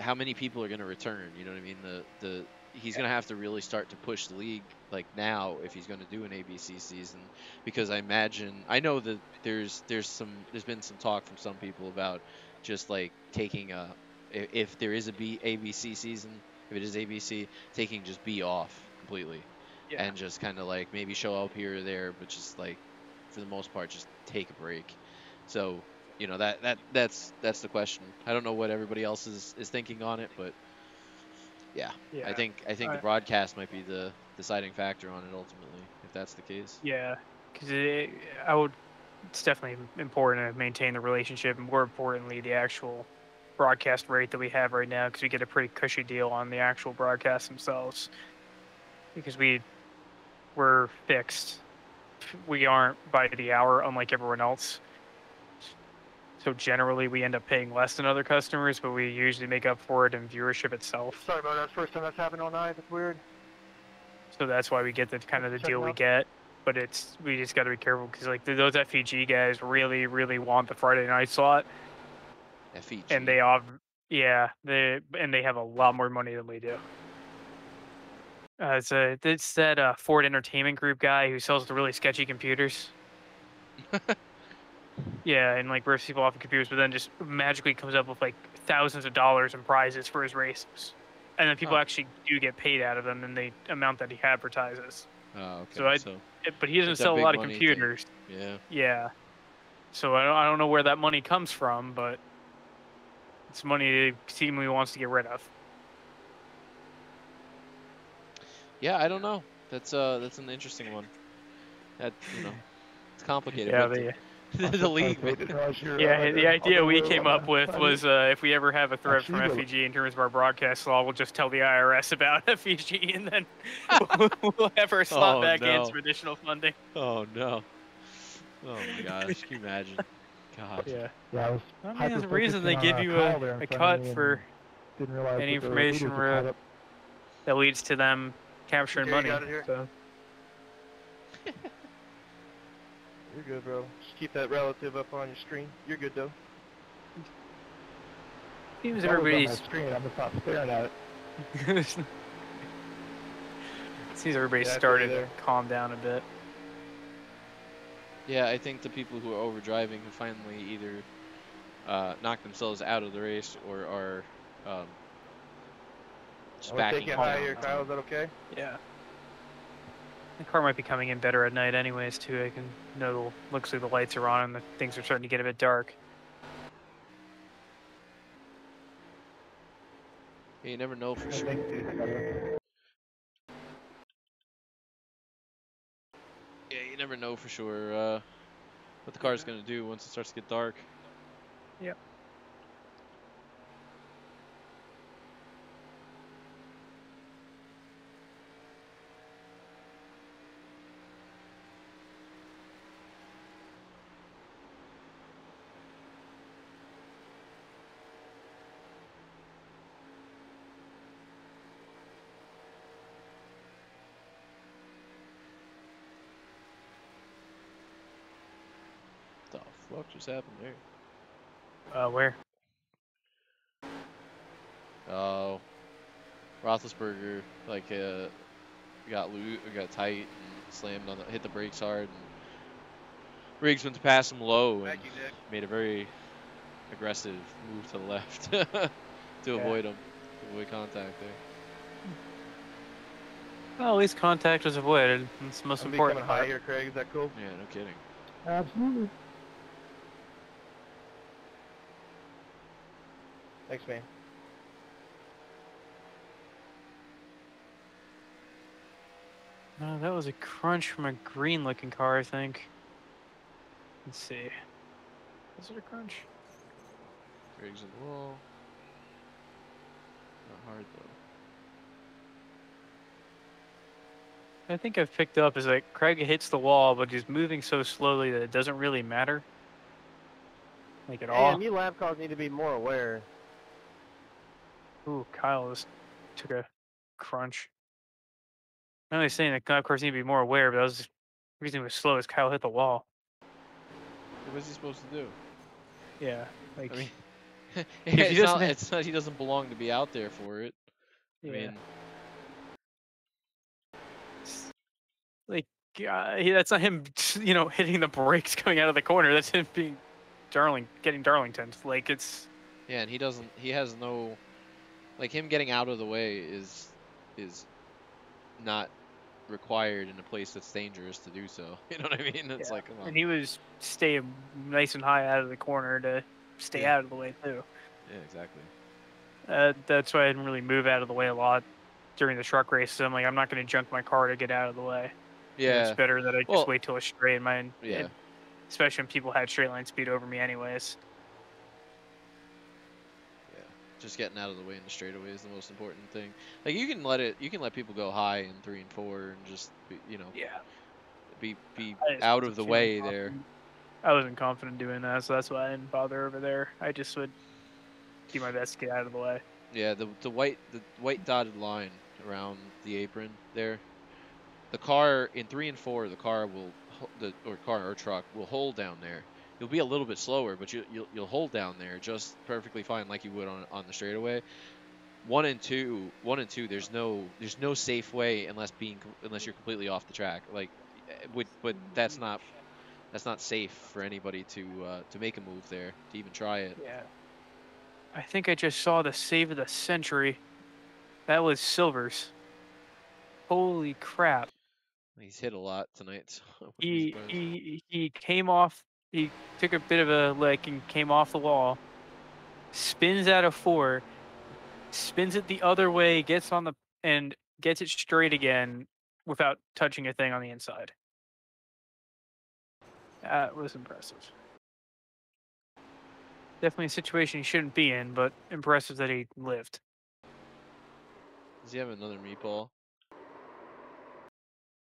how many people are going to return? You know what I mean? The the he's going to have to really start to push the league like now if he's going to do an ABC season because I imagine I know that there's there's some there's been some talk from some people about just like taking a if there is a B ABC season if it is ABC taking just B off completely Yeah. and just kind of like maybe show up here or there but just like for the most part just take a break so you know that that that's that's the question I don't know what everybody else is is thinking on it but yeah, yeah. I think I think the broadcast might be the deciding factor on it ultimately if that's the case Yeah, because I would. It's definitely important to maintain the relationship, and more importantly, the actual broadcast rate that we have right now, because we get a pretty cushy deal on the actual broadcasts themselves. Because we we're fixed, we aren't by the hour, unlike everyone else. So generally, we end up paying less than other customers, but we usually make up for it in viewership itself. Sorry about that. First time that's happened all night. That's weird. So that's why we get the kind of the Check deal we get. But it's we just got to be careful because like those FEG guys really really want the Friday night slot, FEG and they off yeah they and they have a lot more money than we do. Uh, it's a it's that uh, Ford Entertainment Group guy who sells the really sketchy computers. yeah, and like rips people off of computers, but then just magically comes up with like thousands of dollars in prizes for his races, and then people Huh. actually do get paid out of them in the amount that he advertises. oh okay so I- so Eh, But he doesn't sell a lot of money thing. computers. yeah Yeah. So I don't, I don't know where that money comes from, but it's money he seemingly wants to get rid of. Yeah, I don't know. That's uh that's an interesting one. That you know, it's complicated. Yeah, but the, the, the league. I didn't realize you were yeah. The idea we came uh, up with was uh, if we ever have a threat from Actually, FEG in terms of our broadcast law, we'll just tell the IRS about FEG, and then we'll have our slot Oh, back in no. some additional funding. Oh no. Oh my gosh, can you imagine? God. Yeah. Yeah, I was I mean, there's a reason they give uh, you a, a cut for didn't any information were where- that leads to them capturing Okay, money. got it here. So. You're good, bro. Just keep that relative up on your screen. You're good, though. Seems It's on everybody's screen. I'm just not staring at it. Seems everybody's Yeah, I feel you started to calm down a bit. Yeah, I think the people who are over driving who finally either uh, knock themselves out of the race or are um, just I'm gonna backing take you down. high here, Kyle. Is that okay? Yeah. The car might be coming in better at night, anyways. Too. I can know. the- Looks like the lights are on and the things are starting to get a bit dark. Yeah, you never know for sure. think it's better. Yeah, you never know for sure uh, what the car's gonna do once it starts to get dark. Yep. The fuck just happened there? Uh, where? Oh, Roethlisberger like uh got loose, got tight, and slammed on the hit the brakes hard. And Riggs went to pass him low and you, made a very aggressive move to the left to Yeah. avoid him, to avoid contact there. Well, at least contact was avoided. That's the most I'm important becoming high part. here, Craig. Is that cool? Yeah, no kidding. Absolutely. Thanks, man. No, that was a crunch from a green-looking car, I think. Let's see. Was it a crunch? Riggs in the wall. Not hard though. I think I've picked up is that Craig hits the wall, but he's moving so slowly that it doesn't really matter. Like at all. And you lab calls need to be more aware. Ooh, Kyle just took a crunch. I'm only saying that of course need to be more aware, but that was the reason it was slow is Kyle hit the wall. what's he supposed to do? Yeah, like I mean, yeah, he it's, doesn't it's not. He doesn't belong to be out there for it. I mean, It's like uh, he, that's not him, you know, hitting the brakes coming out of the corner. That's him being Darling, getting Darlington. Like it's yeah, and he doesn't. He has no, like him getting out of the way is, is, not required in a place that's dangerous to do so. You know what I mean? It's Yeah, like, come on. and he was staying nice and high out of the corner to stay Yeah. out of the way too. yeah, exactly. Uh, that's why I didn't really move out of the way a lot during the truck races. I'm like, I'm not going to junk my car to get out of the way. You know, Yeah, it's better that I just Well- wait till it's straight. Mine, yeah. especially when people had straight line speed over me, anyways. Just getting out of the way in the straightaway is the most important thing. Like you can let it, you can let people go high in three and four, and just be, you know Yeah. be be out of the way there. I wasn't confident doing that, so that's why I didn't bother over there. I just would do my best to get out of the way. Yeah, the the white the white dotted line around the apron there. The car in three and four, the car will the or car or truck will hold down there. You'll be a little bit slower, but you you'll, you'll hold down there just perfectly fine, like you would on on the straightaway. One and two, one and two. There's no there's no safe way unless being unless you're completely off the track. Like, eh, would but that's not that's not safe for anybody to uh, to make a move there to even try it. Yeah. I think I just saw the save of the century. That was Silvers. Holy crap. He's hit a lot tonight. So I wouldn't be He he he came off he took a bit of a lick and came off the wall. Spins out of four. Spins it the other way, gets on the and gets it straight again without touching a thing on the inside. That was impressive. Definitely a situation he shouldn't be in, but impressive that he lived. Does he have another meatball?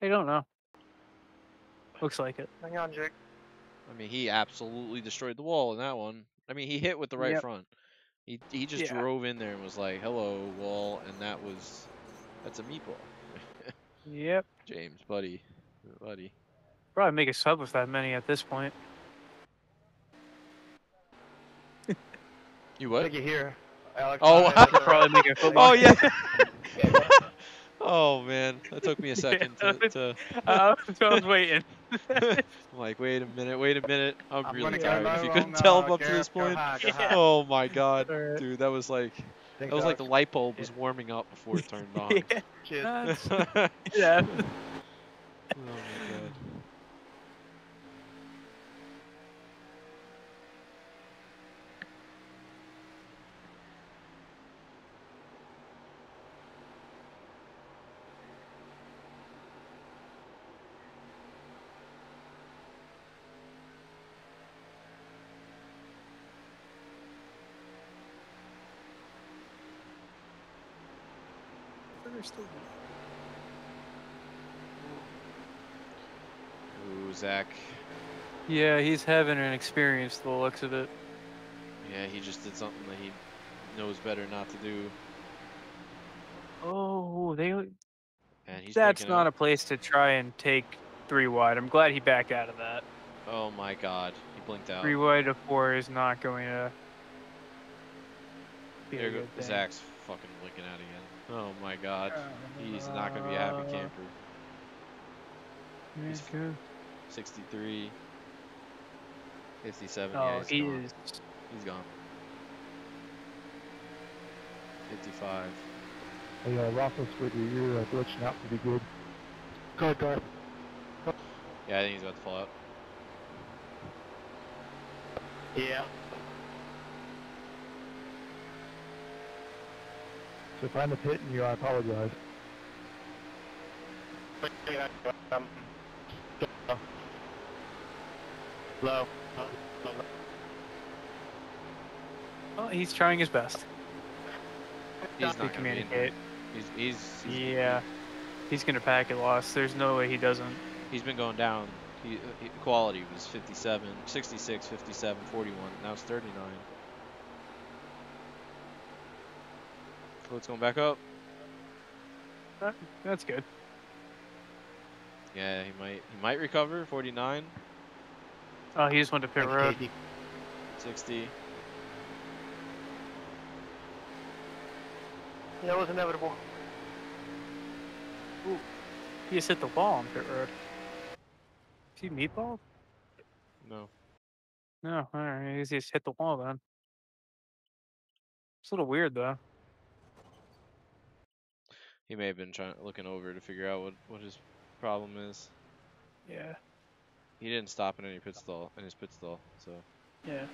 I don't know. Looks like it. Hang on, Jake. I mean, he absolutely destroyed the wall in that one. I mean, he hit with the right Yep. front. He he just Yeah. drove in there and was like, "Hello, wall," and that was that's a meatball. Yep. James, buddy, buddy. Probably make a sub with that many at this point. You what? I what? think you hear. Alex. Oh, I- Could probably make a football. Oh yeah. Oh man, that took me a second to. to Uh, so I was waiting. I'm like, wait a minute, wait a minute. I'm, I'm really tired. If you couldn't tell up to this Gareth, go point. high, go high. Oh my god, Alright. dude, that was like Thanks, that was like the light bulb was warming up before it turned on. yeah. Cheers. Yeah. Ooh, Zach. Yeah, he's having an experience. The looks of it. Yeah, he just did something that he knows better not to do, Oh, they. and he's That's not out. a place to try and take three wide. I'm glad he backed out of that. Oh my god, he blinked out. Three wide to four is not going to. Be a There go good thing. Zach's fucking blinking out again. Oh my god, he's not gonna be a happy camper. He's- good. 63, 57. Oh, yeah, he's he gone. is. He's gone. 55. Hey, uh, Roethlisberger, you're uh, glitching out pretty good. Go ahead, Garth. Yeah, I think he's about to fall out. Yeah. So if I'm hitting you, I apologize. Um, low. Oh, he's trying his best He's to not gonna be in here. communicate. He's he's he's, Yeah, he's gonna pack it loss. There's no way he doesn't. he's been going down. He, he quality was 57, 66, 57, 41. Now it's 39. So it's going back up. That's good. Yeah, he might he might recover 49. Oh, he just went to pit Thanks, road. Casey. 60. Yeah, it was inevitable. He just hit the wall on pit road. Is he meatball? No. No, alright, he just hit the wall then. It's a little weird though. He may have been trying looking over to figure out what, what his problem is. Yeah. He didn't stop in any pit stall in his pit stall, so Yeah.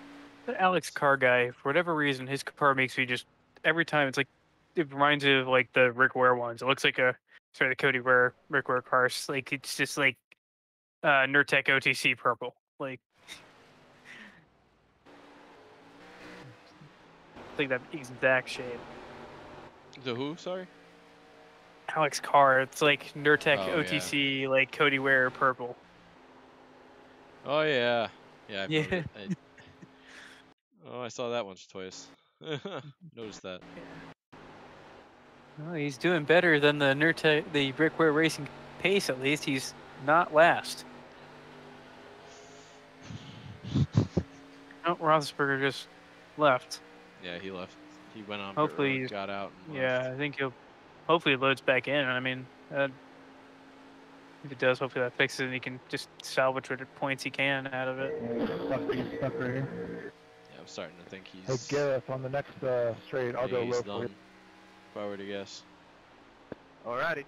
That Alex car guy, for whatever reason, his car makes me just every time it's like it reminds me of like the Rick Ware ones. It looks like a sorry the Cody Ware Rick Ware cars. Like it's just like uh Nurtec OTC purple. Like like that exact shade. the who? Sorry. Alex Carr, it's like Nurtec Oh, yeah. OTC like Cody Ware purple. Oh yeah, yeah. I've Yeah. I, oh, I saw that once twice. Noticed that. Well, he's doing better than the Nurtec the Rick Ware Racing pace at least. He's not last. Oh, Roethlisberger just left. Yeah, he left. He went on. Hopefully he's- got out. And Yeah. I think he'll. Hopefully, it loads back in. I mean, uh, if it does, hopefully that fixes it. and He can just salvage what points he can out of it. Stuck, he's stuck right here. Yeah, I'm starting to think Hey, he's. Gareth, on the next uh, straight, I'll go he's low for you. If I were to guess. Alrighty.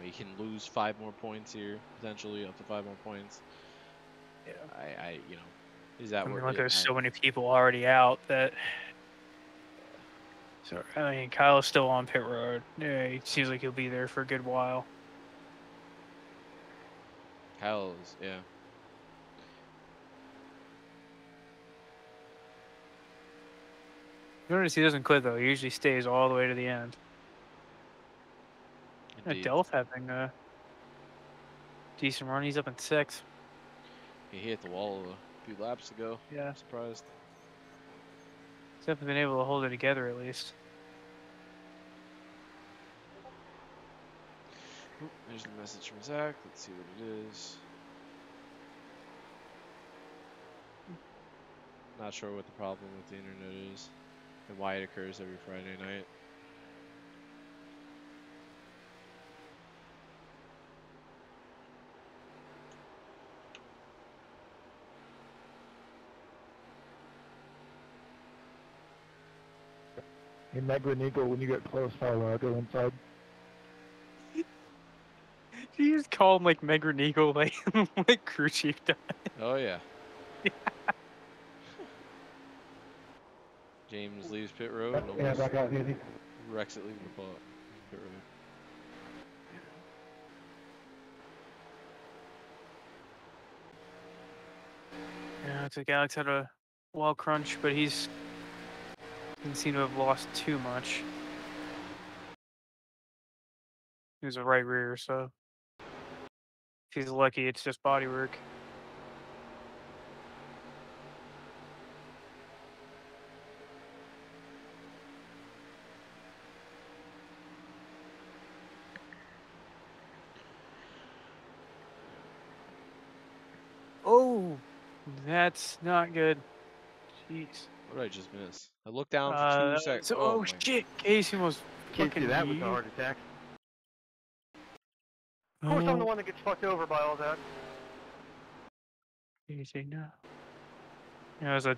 He can lose five more points here, potentially up to five more points. Yeah. I, I, you know, is that I mean, worth like it? there's I- so many people already out that. So I mean, Kyle's still on pit road. Yeah, he seems like he'll be there for a good while. Kyle is, yeah. Notice he doesn't quit though. He usually stays all the way to the end. Yeah, Indeed. Delph having a decent run. He's up in sixth. He hit the wall a few laps ago. Yeah, I'm surprised. Definitely been able to hold it together at least. There's the message from Zach. Let's see what it is. Not sure what the problem with the internet is and why it occurs every Friday night. Hey, Megrin Eagle, when you get close, I'll uh, go inside. Did you just call him like Megran Eagle, like like crew chief does? Oh yeah. James leaves pit road and Yeah, almost back out, easy. wrecks it leaving the pot. Pit road. Yeah, it's like Alex had a wall crunch, but he's didn't seem to have lost too much. He was a right rear, so if he's lucky, it's just body work. Oh, that's not good. Jeez. What did I just miss? I looked down for Uh, two seconds. so- oh, oh shit! Casey almost Casey, fucking that was a heart attack. Of course, I'm the one that gets fucked over by all that. Casey, no. Yeah, it was a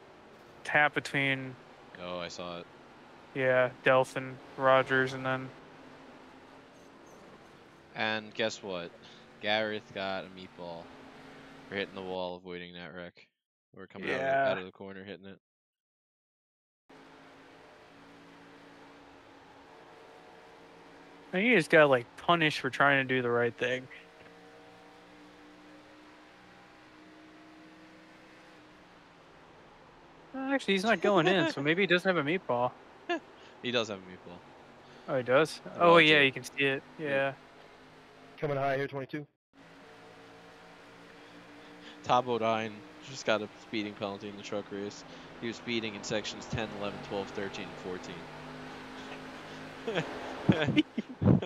tap between Oh, I saw it. yeah Delph and Rogers, and then And guess what? Gareth got a meatball for hitting the wall, avoiding that wreck. Or coming out, of out of the corner, hitting it. I think he just got like punished for trying to do the right thing. Actually, he's not going in, so maybe he doesn't have a meatball. He does have a meatball. Oh, he does. Uh, Oh, yeah, it. you can see it. Yeah. Yeah. Coming high here, 22. Todd Bodine just got a speeding penalty in the truck race. He was speeding in sections 10, 11, 12, 13, and 14.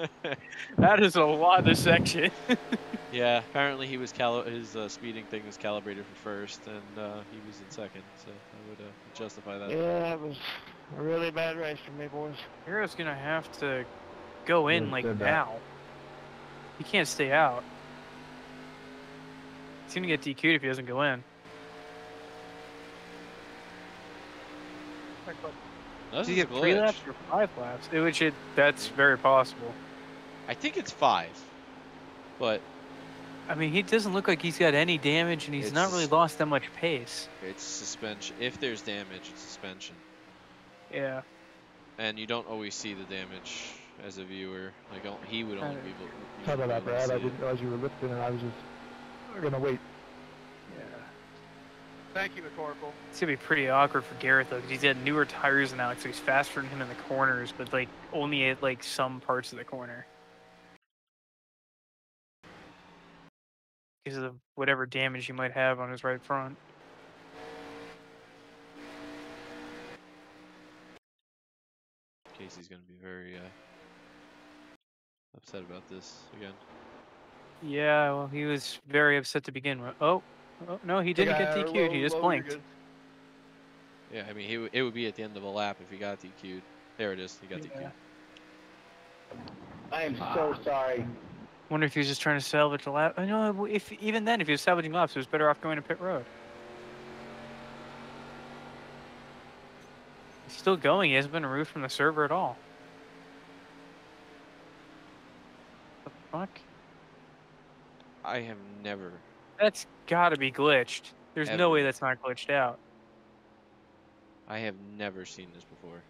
That is a lot of section. yeah, apparently he was cali- his uh, speeding thing was calibrated for first, and uh, he was in second, so I would uh, justify that. Yeah, that was a really bad race for me, boys. Hero's gonna have to go in Yeah, like said that. now. He can't stay out. He's gonna get DQ'd if he doesn't go in. This Does he get three laps or five laps? It, which it, that's very possible. I think it's five, but I mean, he doesn't look like he's got any damage, and he's not really lost that much pace. it's suspension. If there's damage, it's suspension, Yeah. and you don't always see the damage as a viewer. Like he would only be able. you Sorry about that, be able to Brad. I didn't realize you were lifting and I was just gonna wait. Yeah. Thank you, McCorkle. It's gonna be pretty awkward for Garrett though, because he's got newer tires than Alex, so he's faster than him in the corners, but like only at like some parts of the corner. Because of whatever damage he might have on his right front. Casey's gonna be very uh, upset about this again. Yeah, well, he was very upset to begin with. Oh, oh no, he didn't get DQ'd. He just blinked. Yeah, I mean, he w- it would be at the end of a lap if he got DQ'd. There it is. He got Yeah. DQ'd. I am so sorry. Wonder if he was just trying to salvage a lap. I know. If even then, if he was salvaging laps, he was better off going to pit road. He's still going. He hasn't been removed from the server at all. The fuck? I have never. That's got to be glitched. There's no way that's not glitched out. I have never seen this before.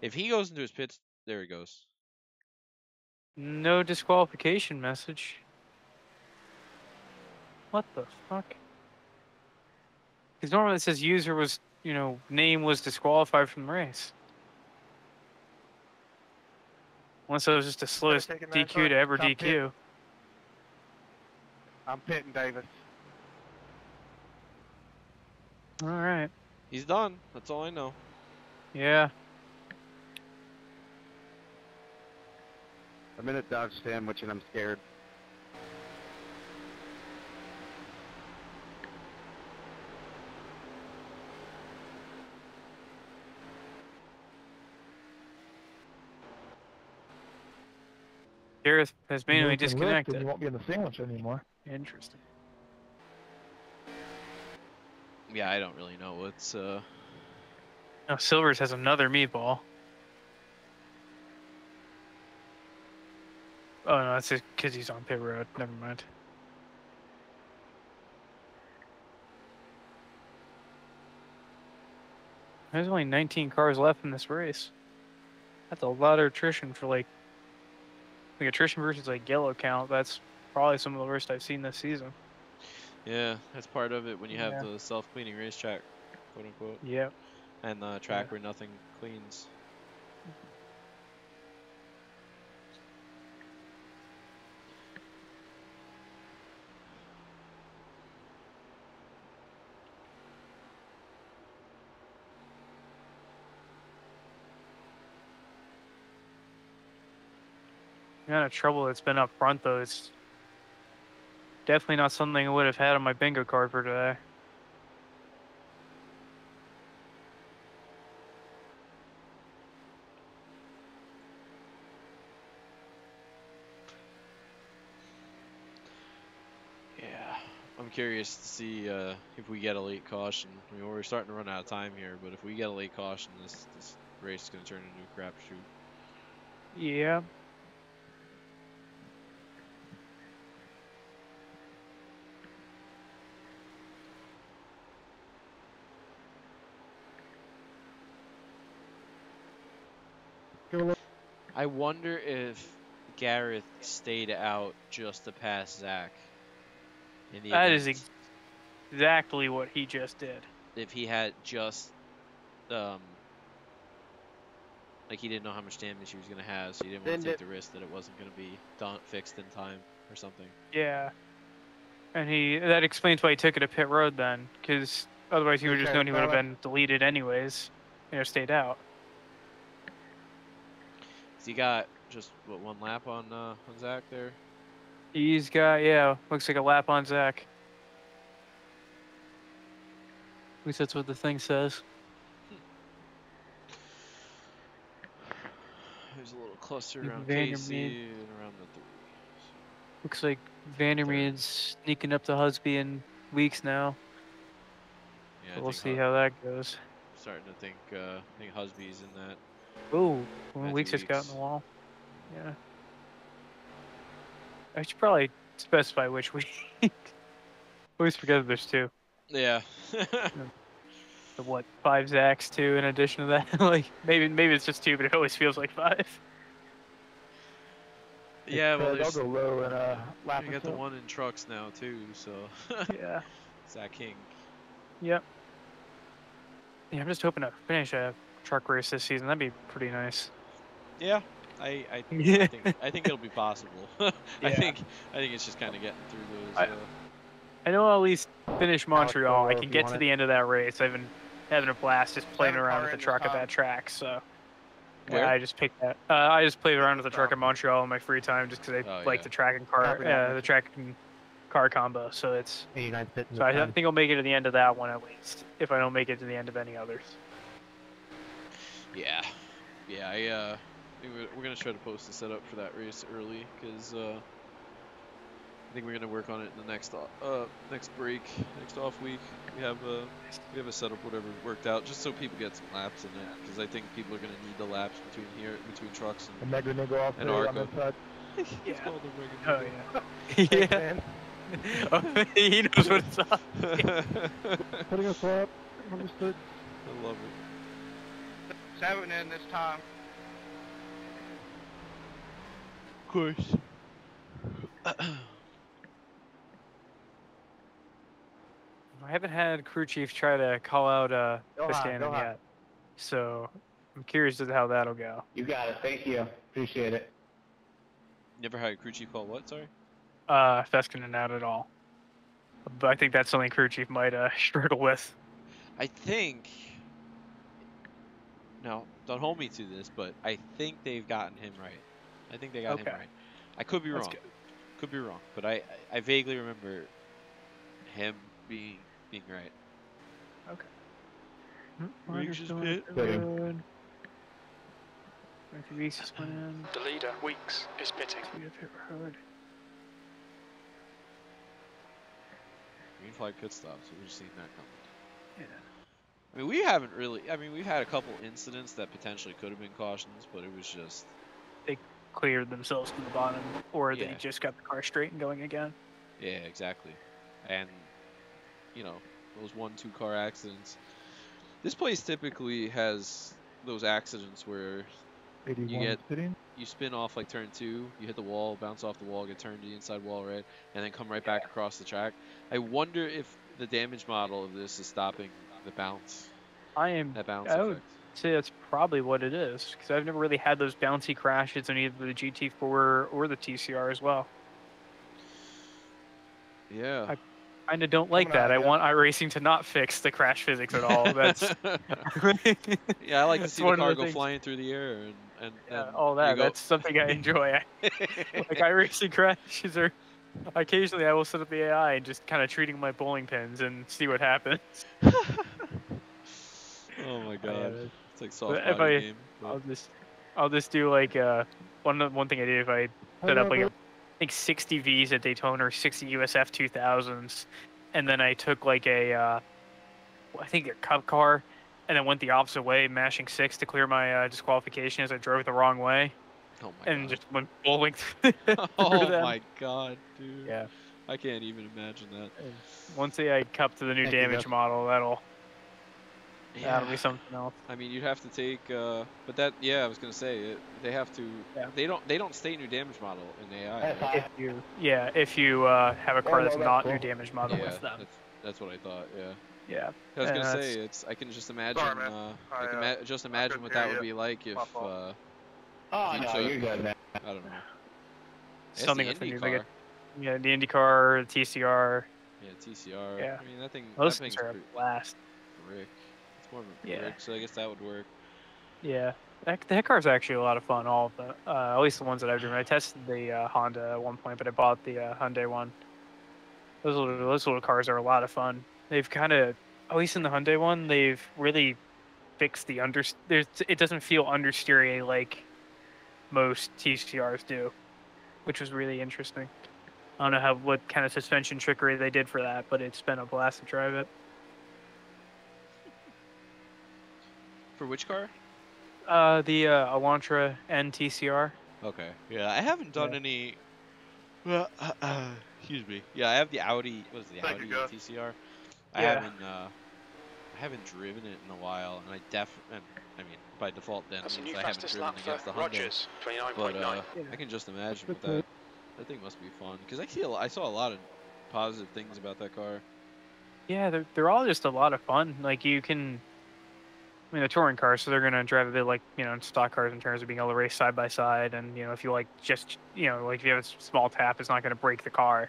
If he goes into his pits, there he goes. No disqualification message. What the fuck? Because normally it says user was, you know, name was disqualified from the race. Unless it was just the slowest DQ to ever Top DQ. pit. I'm pitting Davis. All right. He's done. That's all I know. Yeah. I'm in a Dodge sandwich and I'm scared. Gareth has You manually can lift disconnected. You won't be in the sandwich anymore. Interesting. Yeah, I don't really know what's. uh Oh, Silvers has another meatball. Oh no, that's because he's on pit road. Never mind. There's only 19 cars left in this race. That's a lot of attrition for like, like attrition versus like yellow count. That's probably some of the worst I've seen this season. Yeah, that's part of it when you have Yeah. the self-cleaning racetrack, quote unquote, Yep. and the track where nothing cleans. Amount of trouble that's been up front though, it's definitely not something I would have had on my bingo card for today. Yeah, I'm curious to see uh, if we get a late caution. I mean, we're starting to run out of time here, but if we get a late caution, this this race is going to turn into a crapshoot. Yeah. I wonder if Gareth stayed out just to pass Zach. In the That is event- ex- exactly what he just did. if he had just um like he didn't know how much damage he was gonna have, so he didn't want to take the- the risk that it wasn't gonna be done fixed in time or something. Yeah. And he that explains why he took it to pit road then, because otherwise he would have just Okay, known he would have been deleted anyways. You know, stayed out. 'Cause he got just what one lap on uh, on Zach there. He's got yeah, looks like a lap on Zach. At least that's what the thing says. There's a little cluster around Vandermeer. Casey and around the three. Looks like Vandermeer's sneaking up to Husby in weeks now. Yeah, I we'll see Hu- how that goes. Starting to think uh, I think Husby's in that. Oh, Matthew weeks just got in the wall. Yeah. I should probably specify which week. I always forget that there's two. Yeah. The what? Five Zacks too. In addition to that, like maybe maybe it's just two, but it always feels like five. yeah, well, uh, they'll go low and uh, lap you got the one in trucks now too, so yeah. Zach King. Yep. Yeah, I'm just hoping to finish a truck race this season. That'd be pretty nice. Yeah, I I, I think I think it'll be possible. I Yeah. think I think it's just kind of getting through those. I- uh, I know I'll at least finish Montreal. I can get to want the end of that race. I've been having a blast just playing Seven around with the truck at that track. So Where? yeah, I just picked that. Uh, I just played around with the truck Stop. in Montreal in my free time just because I Oh, like yeah. the track and car, Copy uh, the track and car combo. So it's 89 fit so I, I think I'll make it to the end of that one at least. If I don't make it to the end of any others. Yeah, yeah. I uh, think we're, we're gonna try to post the setup for that race early because uh, I think we're gonna work on it in the next o- uh next break, next off week. We have uh we have a setup whatever worked out just so people get some laps in it because I think people are gonna need the laps between here between trucks And and. Mega Nigga off And there on Arco. that side. It's Yeah. called the Oh regular yeah. Thanks, yeah. man. Oh, he knows what it's up. Putting us up. Understood. I love it. Seven in this time. Of course. I haven't had crew chief try to call out uh, Go high, Piscanon go high. yet, so I'm curious as to how that'll go. You got it. Thank you. Appreciate it. Never had a crew chief call what? Sorry. Uh, Feskinen out at all, but I think that's something crew chief might uh, struggle with. I think. No, don't hold me to this, but I think they've gotten him right. I think they got Okay. him right. I could be That's wrong. good. Could be wrong, but I, I I vaguely remember him being being right. Weeks is pit. Fitting. Matthew just went in. The leader, Weeks, is pitting. Speed of hit road. Green flag pit stop, so we're just seeing that coming. Yeah. I mean, we haven't really. I mean, we've had a couple incidents that potentially could have been cautions, but it was just. They cleared themselves to the bottom, or they just got the car straight and going again. Yeah, exactly. And you know, those one two car accidents. This place typically has those accidents where 81 get- sitting. you spin off like turn two, you hit the wall, bounce off the wall, get turned to the inside wall right, and then come right back across the track. I wonder if the damage model of this is stopping the bounce, I am that bounce I would effect. say that's probably what it is because I've never really had those bouncy crashes on either the GT4 or the TCR as well. Yeah. I kind of don't like Coming out, that. I yeah. want iRacing to not fix the crash physics at all. That's yeah, I like to see one the car go things- flying through the air and and, yeah, and all that. That's something I enjoy. Like iRacing crashes are. Occasionally, I will set up the AI and just kind of treating my bowling pins and see what happens. oh my god, that's- it's like soft if I- game. but- I'll just, I'll just do like uh, one one thing I did if I set up like a, I think 60 V's at Daytona or 60 USF 2000s, and then I took like a, uh, I think a Cup car, and then went the opposite way, mashing six to clear my uh, disqualification as I drove the wrong way, oh my and god. just went bowling through oh them. my god, dude. Yeah. I can't even imagine that. Once I cup to the new Thank you, damage Gus. model, that'll that'll be something else. I mean, you'd have to take, uh, but that, yeah, I was gonna say, it, they have to, Yeah. they don't, they don't state new damage model in AI. Right? If you, yeah, if you uh, have a car that's not that's new damage model yeah, with them, that's, that's what I thought. Yeah, yeah. I was Yeah, gonna that's- say, it's, I can just imagine, Sorry, uh, I, I can uh, ma- just imagine what that would you. be like if, uh, Oh, no, you're good, man. I don't know. It's Something the with the Indy new, like car. Yeah, the IndyCar, the TCR, Yeah, TCR. Yeah. I mean, that thing, those that things thing's are a blast. brick. It's more of a Yeah. brick, so I guess that would work. Yeah, That, that car's actually a lot of fun. All of them, uh, at least the ones that I've driven. I tested the uh, Honda at one point, but I bought the uh, Hyundai one. Those little those little cars are a lot of fun. They've kind of, at least in the Hyundai one, they've really fixed the under. There's it doesn't feel understeery like most TCRs do, which was really interesting. I don't know how what kind of suspension trickery they did for that, but it's been a blast to drive it. For which car? Uh, the uh, Elantra N TCR. Okay. Yeah, I haven't done Yeah. any. Well, uh, uh, excuse me. Yeah, I have the Audi. What is it, the Thank Audi you, God. TCR? I Yeah. haven't. Uh, I haven't driven it in a while, and I def. and, I mean, by default, then That's a new I haven't fastest driven lap against for the Hyundai. Rogers, But 29.9. uh, Yeah. I can just imagine with Okay. that. That thing must be fun because I see. A, lo- I saw a lot of positive things about that car. Yeah, they're they're all just a lot of fun. Like you can, I mean, they're touring cars, so they're gonna drive a bit like you know stock cars in terms of being able to race side by side, and you know if you like just you know like if you have a small tap, it's not gonna break the car,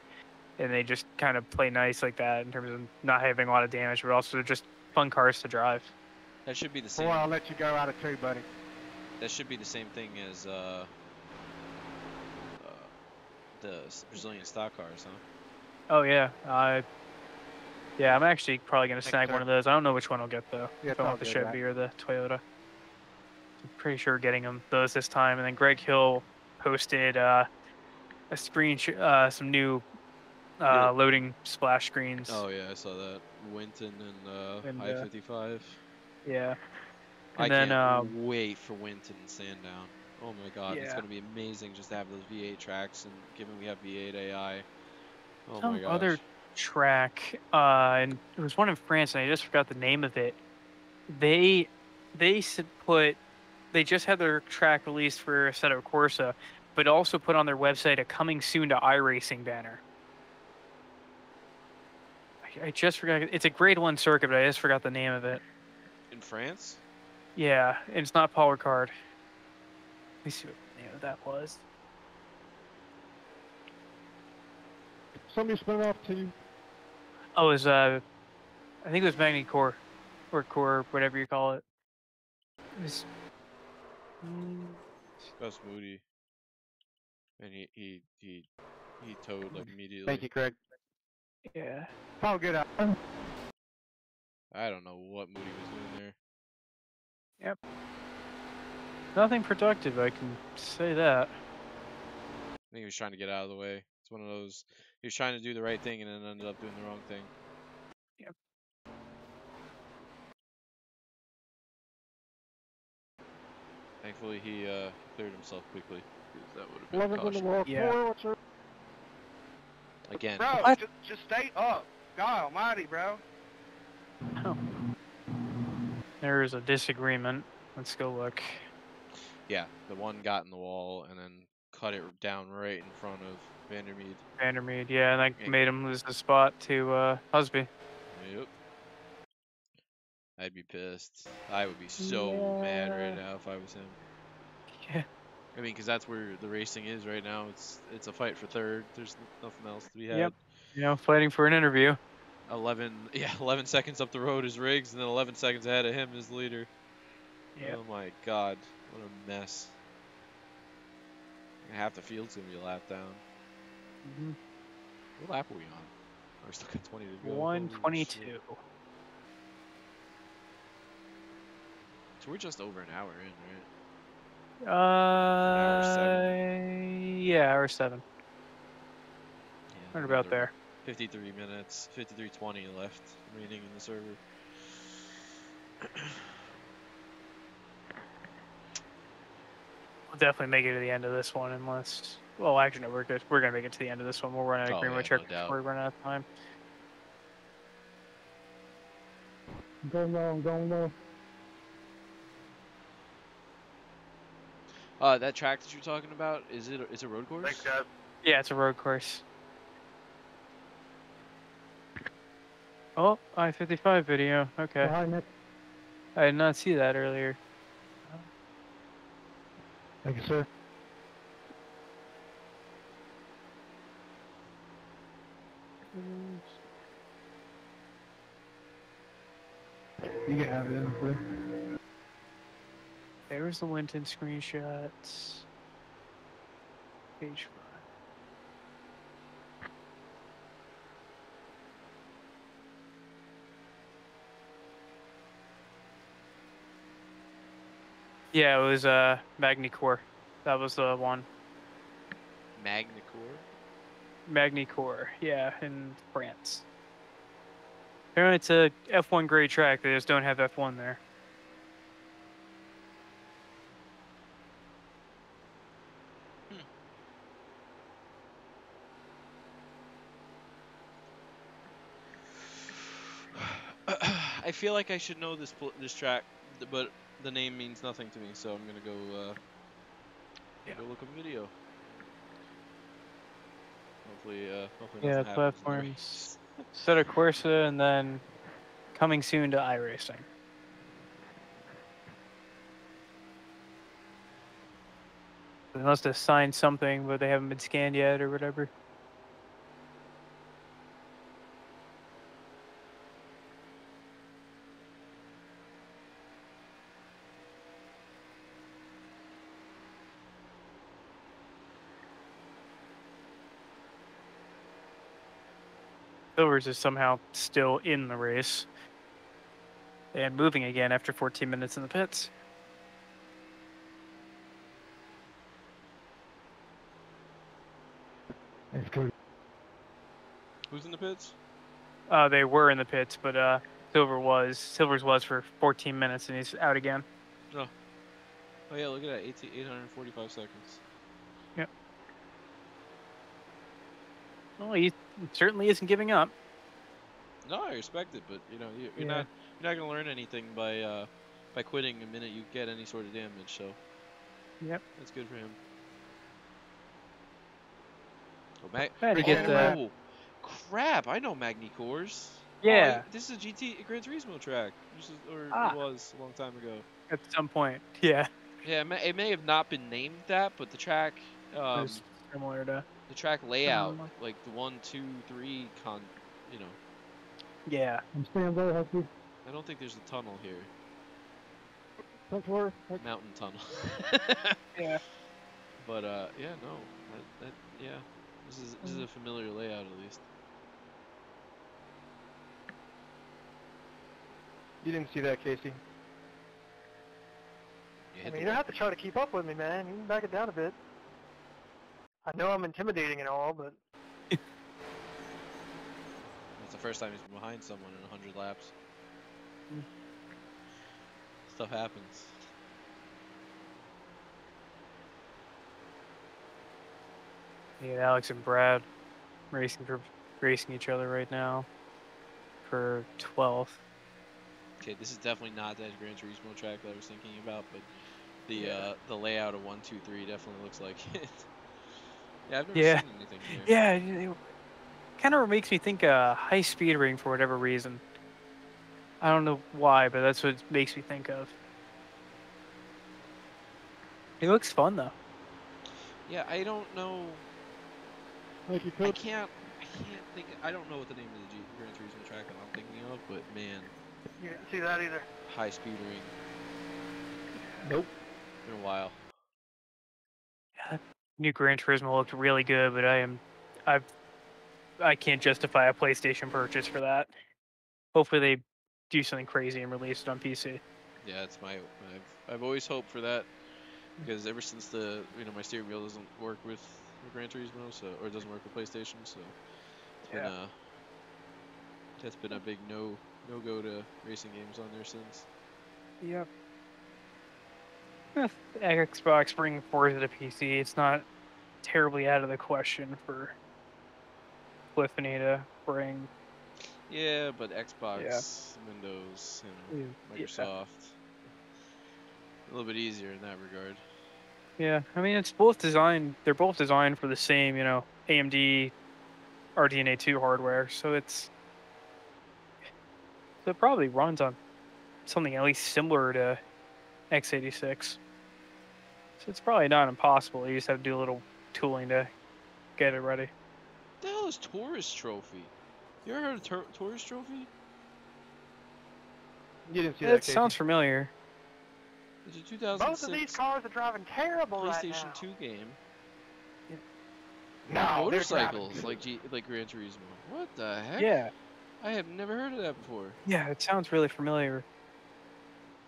and they just kind of play nice like that in terms of not having a lot of damage, but also they're just fun cars to drive. That should be the same. Boy, I'll let you go out of two, buddy. That should be the same thing as uh, uh, the Brazilian stock cars, huh? Oh yeah, I. Yeah, I'm actually probably gonna snag one of those. I don't know which one I'll get though. Yeah, if I want the good, Chevy right? or the Toyota. I'm pretty sure getting them those this time. And then Greg Hill posted uh, a screen, sh- uh, some new uh, Yeah. loading splash screens. Oh yeah, I saw that. Winton and uh, And, uh, I-55. Yeah. I And then, can't um, wait for Winton and Sandown. Oh my god, it's gonna be amazing just to have those V8 tracks and given we have V8 AI. Oh my Some gosh. other track, uh, and it was one in France, and I just forgot the name of it. They they put they just had their track released for Assetto Corsa, but also put on their website a coming soon to iRacing banner. I, I just forgot. It's a Grade One circuit, but I just forgot the name of it. In France? Yeah, and it's not Paul Ricard. Let me see what the name of that was. Somebody spin off to Oh, it was uh, I think it was Magny-Cours, or Core, whatever you call it. It was. Mm, Gus Moody. And he he he he towed like immediately. Thank you, Craig. yeah. All good out. I don't know what Moody was doing there. Nothing productive, I can say that. I think he was trying to get out of the way. It's one of those. He was trying to do the right thing and then ended up doing the wrong thing. Yep. Thankfully, he uh, cleared himself quickly. 'cause that would have been Eleven's in the caution. wall. Yeah. Four, what's your Again, Bro, What? just, just stay up. God almighty, bro. Oh. There is a disagreement. Let's go look. yeah, the one got in the wall and then cut it down right in front of Vandermeed. Vandermeed, yeah, and that made him lose the spot to uh, Husby. Yep. I'd be pissed. I would be so mad right now if I was him. Yeah. I mean, because that's where the racing is right now. It's it's a fight for third. There's nothing else to be had. Yep. You know, fighting for an interview. 11, yeah, 11 seconds up the road is Riggs, and then 11 seconds ahead of him is leader. Yeah. Oh my god, what a mess. Half the field's gonna be lap down. Mhm. What lap are we on? We're still got 20 to go. Holy One twenty-two. So we're just over an hour in, right? Uh, seven. yeah, hour seven. Yeah, Right about there. 53 minutes, 53:20 left remaining in the server. We'll definitely make it to the end of this one, unless. Well, actually, no, we're good. We're gonna make it to the end of this one. We'll run out of Oh, green yeah, check no before we run out of time. going low, I'm going low. Uh, that track that you're talking about is it? It's a road course? Thanks, guys. Yeah, it's a road course. Oh, I-55 video. Okay, Nick. I did not see that earlier. Thank you, sir. You can have it, sir. There's the Winton screenshots. Page Yeah, it was uh Magny-Cours. That was the one. Magny-Cours. Magny-Cours, yeah, in France. Apparently it's a F1 grade track, they just don't have F1 there. I feel like I should know this this track, but the name means nothing to me, so I'm gonna go. Uh, Yeah. Go look up a video. Hopefully, uh, hopefully Yeah, nothing happens in the platforms. Set Seta Corsa and then coming soon to iRacing. They must have signed something, but they haven't been scanned yet or whatever. Silvers is somehow still in the race and moving again after 14 minutes in the pits. Who's in the pits? Uh, they were in the pits, but uh, Silver was Silver's was for 14 minutes, and he's out again. Oh yeah, look at that, 18, 845 seconds. Yep. Well, he certainly isn't giving up. No, I respect it, but you know, you, you're Yeah. not you're not gonna learn anything by uh, by quitting the minute you get any sort of damage. So Yep. that's good for him. Oh, Mag- Had oh, get the oh, crap! I know Magnicores. cores. yeah this is a GT Gran Turismo track, This is, or Ah. it was a long time ago. at some point. Yeah, Yeah, it may, it may have not been named that, but the track, it um, similar to the track layout, Um, like the one, two, three con, you know, yeah. I'm staying there, Husky. I don't think there's a tunnel here, Touch four. Touch. mountain tunnel. Yeah. But uh, yeah, no, that, that yeah, this is this is a familiar layout at least. You didn't see that, Casey. You I mean, you don't have to try to keep up with me, man. You can back it down a bit. I know I'm intimidating and all, but That's the first time he's behind someone in 100 laps. Mm. Stuff happens. Yeah, Alex and Brad racing for racing each other right now for 12th. Okay, this is definitely not that Gran Turismo track that I was thinking about, but the uh, the layout of one, two, three definitely looks like it. yeah, I've never Yeah. seen anything here. Yeah, kind of makes me think uh, high speed ring for whatever reason. I don't know why, but that's what it makes me think of. It looks fun though. Yeah, I don't know. Thank you, I can't. I can't think. I don't know what the name of the G- Gran Turismo track that I'm thinking of, but man, you didn't see that either. high speed ring. Nope. Been a while. Yeah, new Gran Turismo looked really good, but I am, I've, I can't justify a PlayStation purchase for that. Hopefully they do something crazy and release it on PC. Yeah, it's my. I've, I've always hoped for that mm. because ever since the you know my steering wheel doesn't work with Gran Turismo, so or it doesn't work with PlayStation, so it's been a that's been a big no no go to racing games on there since. Yep. Xbox bringing Forza to PC, it's not terribly out of the question for Polyphony to bring. Yeah, but Xbox, Windows, you know, Yeah. Microsoft, a little bit easier in that regard. Yeah, I mean it's both designed. They're both designed for the same, you know, AMD RDNA 2 hardware. So it's so it probably runs on something at least similar to x86. So it's probably not impossible. You just have to do a little tooling to get it ready. What the hell is Tourist Trophy? You ever heard of Tur- Tourist Trophy? You didn't see Yeah, that, sounds familiar. It's a Both 2006 of these cars are driving terrible right PlayStation now. 2 game. No, motorcycles like G, like Gran Turismo. What the heck? Yeah, I have never heard of that before. yeah, it sounds really familiar.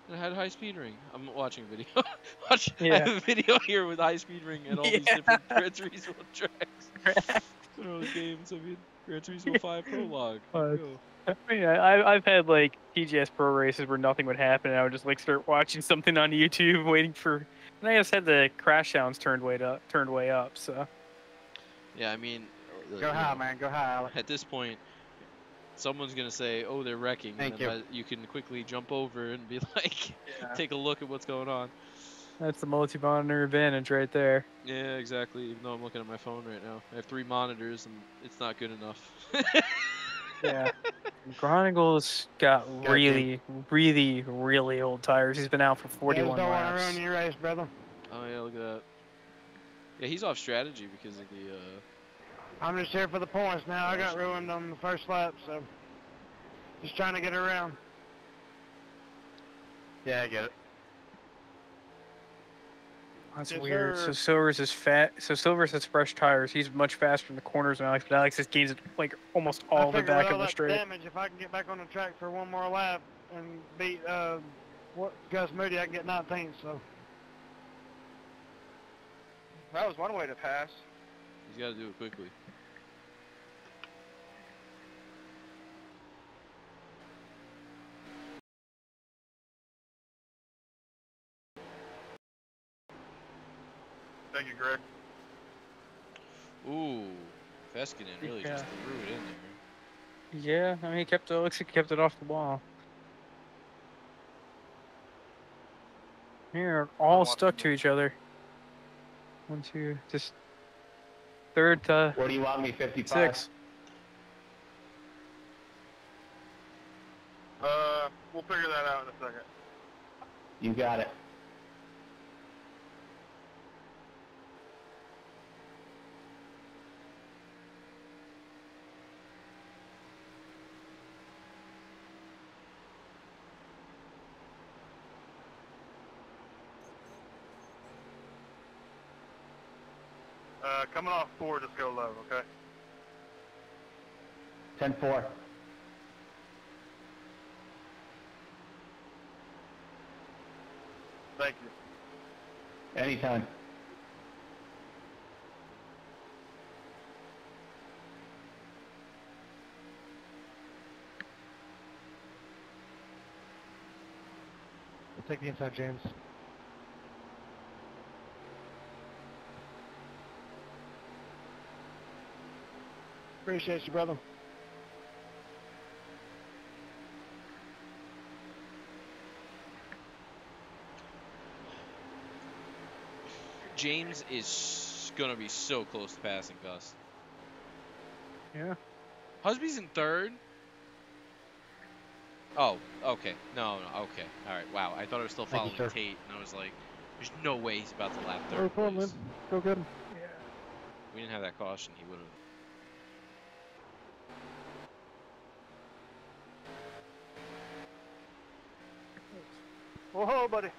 And it had high speed ring. I'm watching a video. Watch, I have a video here with high speed ring and all these Yeah. different Gran Turismo tracks. One those games. I mean, Gran Turismo 5 prologue. Uh. I mean, I, I've had like TGS Pro races where nothing would happen, and I would just like start watching something on YouTube, waiting for. And I just had the crash sounds turned way up, turned way up. So Yeah, I mean, uh, Go you high, know, man. Go high, At this point, someone's gonna say, "Oh, they're wrecking," Thank and you. then you can quickly jump over and be like, take a look at what's going on. That's the multi-monitor advantage right there. Yeah, exactly. Even though I'm looking at my phone right now, I have three monitors and it's not good enough. Yeah. Chronicles got Got really, really, really old tires. He's been out for Just 41 don't want to laps. ruin your race, brother. oh yeah, look at that. Yeah, he's off strategy because of the. uh I'm just here for the points now. I got ruined on the first lap, so just trying to get around. Yeah, I get it. That's Yes, weird. So. Silver's is fat. So Silver's has fresh tires. He's much faster in the corners than Alex, but Alex just gains like almost all the back of the straight. damage, if I can get back on the track for one more lap and beat uh, what Gus Moody, I can get 19. So that was one way to pass. He's got to do it quickly. Thank you, Greg. Ooh, Feskinen really just threw it in there. Yeah, I mean he kept it. Looks like he kept it off the wall. Here, all stuck to each other. One, two, just third to What do you want me, 55? six. Uh, we'll figure that out in a second. You got it. Uh, coming off four, just go low, okay? 10-4. Thank you. Anytime. We'll take the inside, James. Appreciate you, brother. James is gonna be so close to passing Gus. Yeah. Husby's in third. Oh, okay. No, no, okay. All right. Wow. I thought I was still Thank you, following. Tate, and I was like, "There's no way he's about to lap Go third for him, man. Go get him. We didn't have that caution. He would have. Whoa, buddy.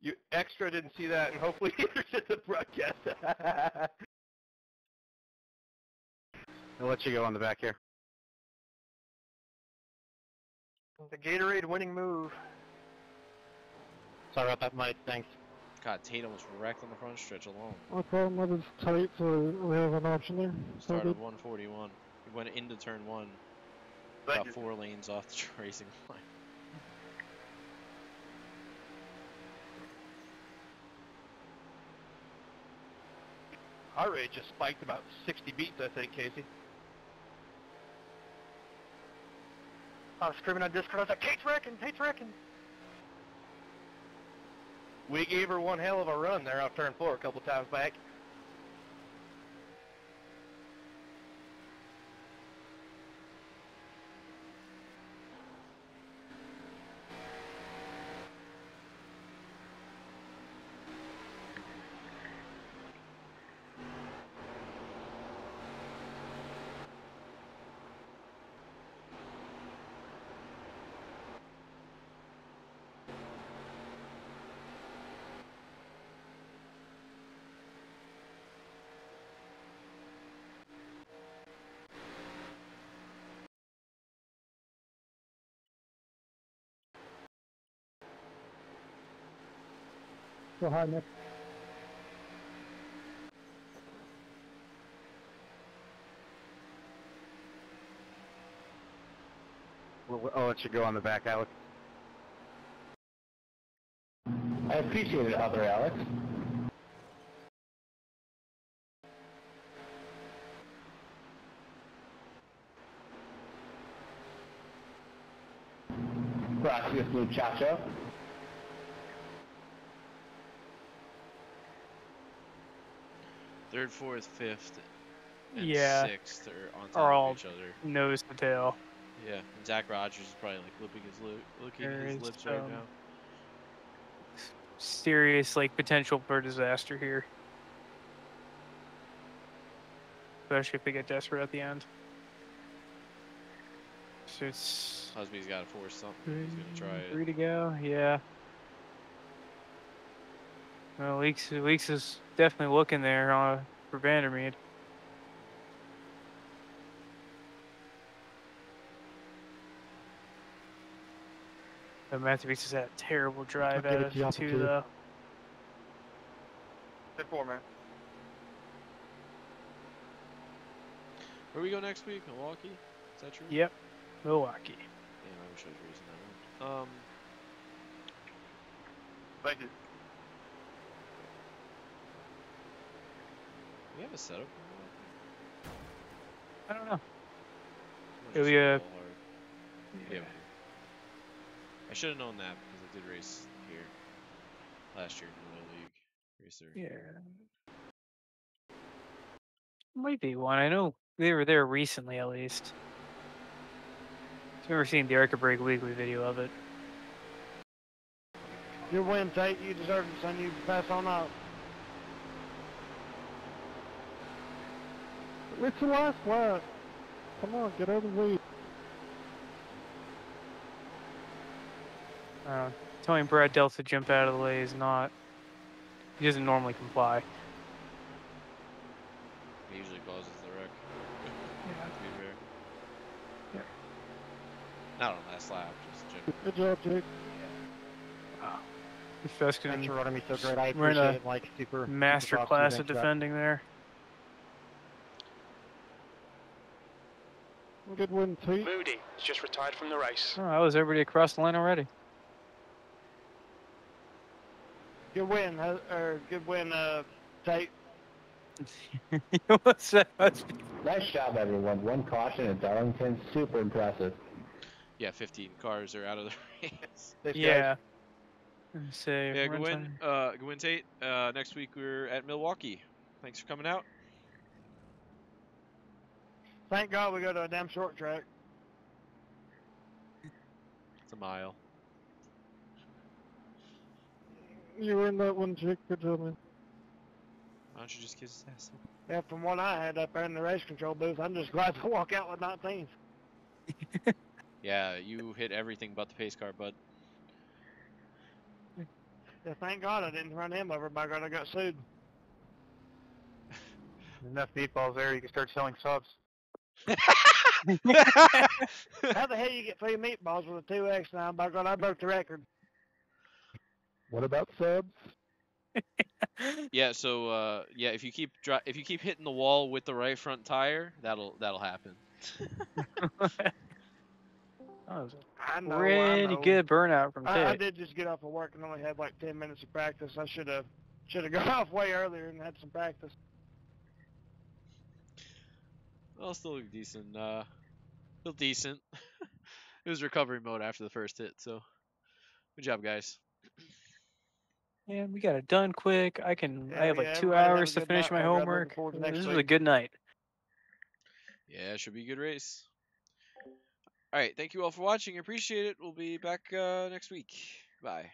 You extra didn't see that, and hopefully it's at the broadcast. I'll let you go on the back here. The Gatorade winning move. Sorry about that, Mike. Thanks. God, Tate almost wrecked on the front stretch alone. No problem, weather's tight, so we have an option there. Started 141. He went into turn one, Thank about four lanes off the racing line. Our rate just spiked about 60 beats, I think, Casey. I was screaming on Discord. I was like, Tate's wrecking, Tate's wrecking. We gave her one hell of a run there off turn four a couple times back. Still high, Nick. We'll, I'll let you go on the back, Alex. I appreciate it, other Alex. Gracias, muchacho. Third, fourth, fifth, and Yeah. sixth are on top Are of each other. Nose to tail. Yeah, and Zach Rogers is probably like licking his lip, There his is, lips right now. Serious like potential for disaster here. Especially if they get desperate at the end. So it's Husby's got to force something. He's gonna try it. Three to go. Yeah. Well, Weeks Weeks is definitely looking there uh, for Vandermeed. But Matthew Weeks has had a terrible drive give out of to you, two too. though. Step four, man. Where we go next week? Milwaukee? Is that true? Yep, Milwaukee. Damn, I wish I was racing that one. Um, Thank you. We have a setup. I don't know. I'm It'll be a a- little hard. Yeah. I should have known that because I did race here last year in the League. racer. there. Yeah. Might be one. I know they were there recently, at least. I've never seen the Arca Break Weekly video of it. Your win, Tate. You deserve it, son. You pass on out. It's the last lap. Come on, get out of the way. Uh, telling Brad Delta to jump out of the way is not. He doesn't normally comply. He usually causes the wreck. Yeah. to be fair. Yeah. Not on last lap, just generally. Good job, Jake. Yeah. Wow. Thanks for Feskin running me so great. I We're in appreciate a it. Like super. super master props to you. class of for that. defending there. Good win, Tate. Moody has just retired from the race. Oh, I was everybody across the line already. Good win, Hu- or good win, uh, Tate. What's that? What's- Nice job, everyone. One caution at Darlington. Super impressive. Yeah, 15 cars are out of the race. Thanks, guys. Yeah. Say, yeah, good run Uh, good win, Tate. Uh, next week we're at Milwaukee. Thanks for coming out. Thank God we go to a damn short track. It's a mile. You were in that one, Jake. Good job, man. Why don't you just kiss his ass? Yeah, from what I had up there in the race control booth, I'm just glad to walk out with 19th. Yeah, you hit everything but the pace car, bud. Yeah, thank God I didn't run him over by God I got sued. Enough meatballs there. You can start selling subs. How the hell you get three meatballs with a 2X9? By God, I broke the record. What about subs? yeah, so uh, yeah, if you keep dri- if you keep hitting the wall with the right front tire, that'll that'll happen. that was I a know. I pretty know. good burnout from I, I Tate. did just get off of work and only had like 10 minutes of practice. I should have should have gone off way earlier and had some practice. Well, still look decent. Uh, still decent. it was recovery mode after the first hit, so good job, guys. Yeah, we got it done quick. I can. Yeah, I have like yeah, two everybody have a hours to finish night, my my God, homework. This next was a good night. Yeah, it should be a good race. All right, thank you all for watching. I appreciate it. We'll be back uh, next week. Bye.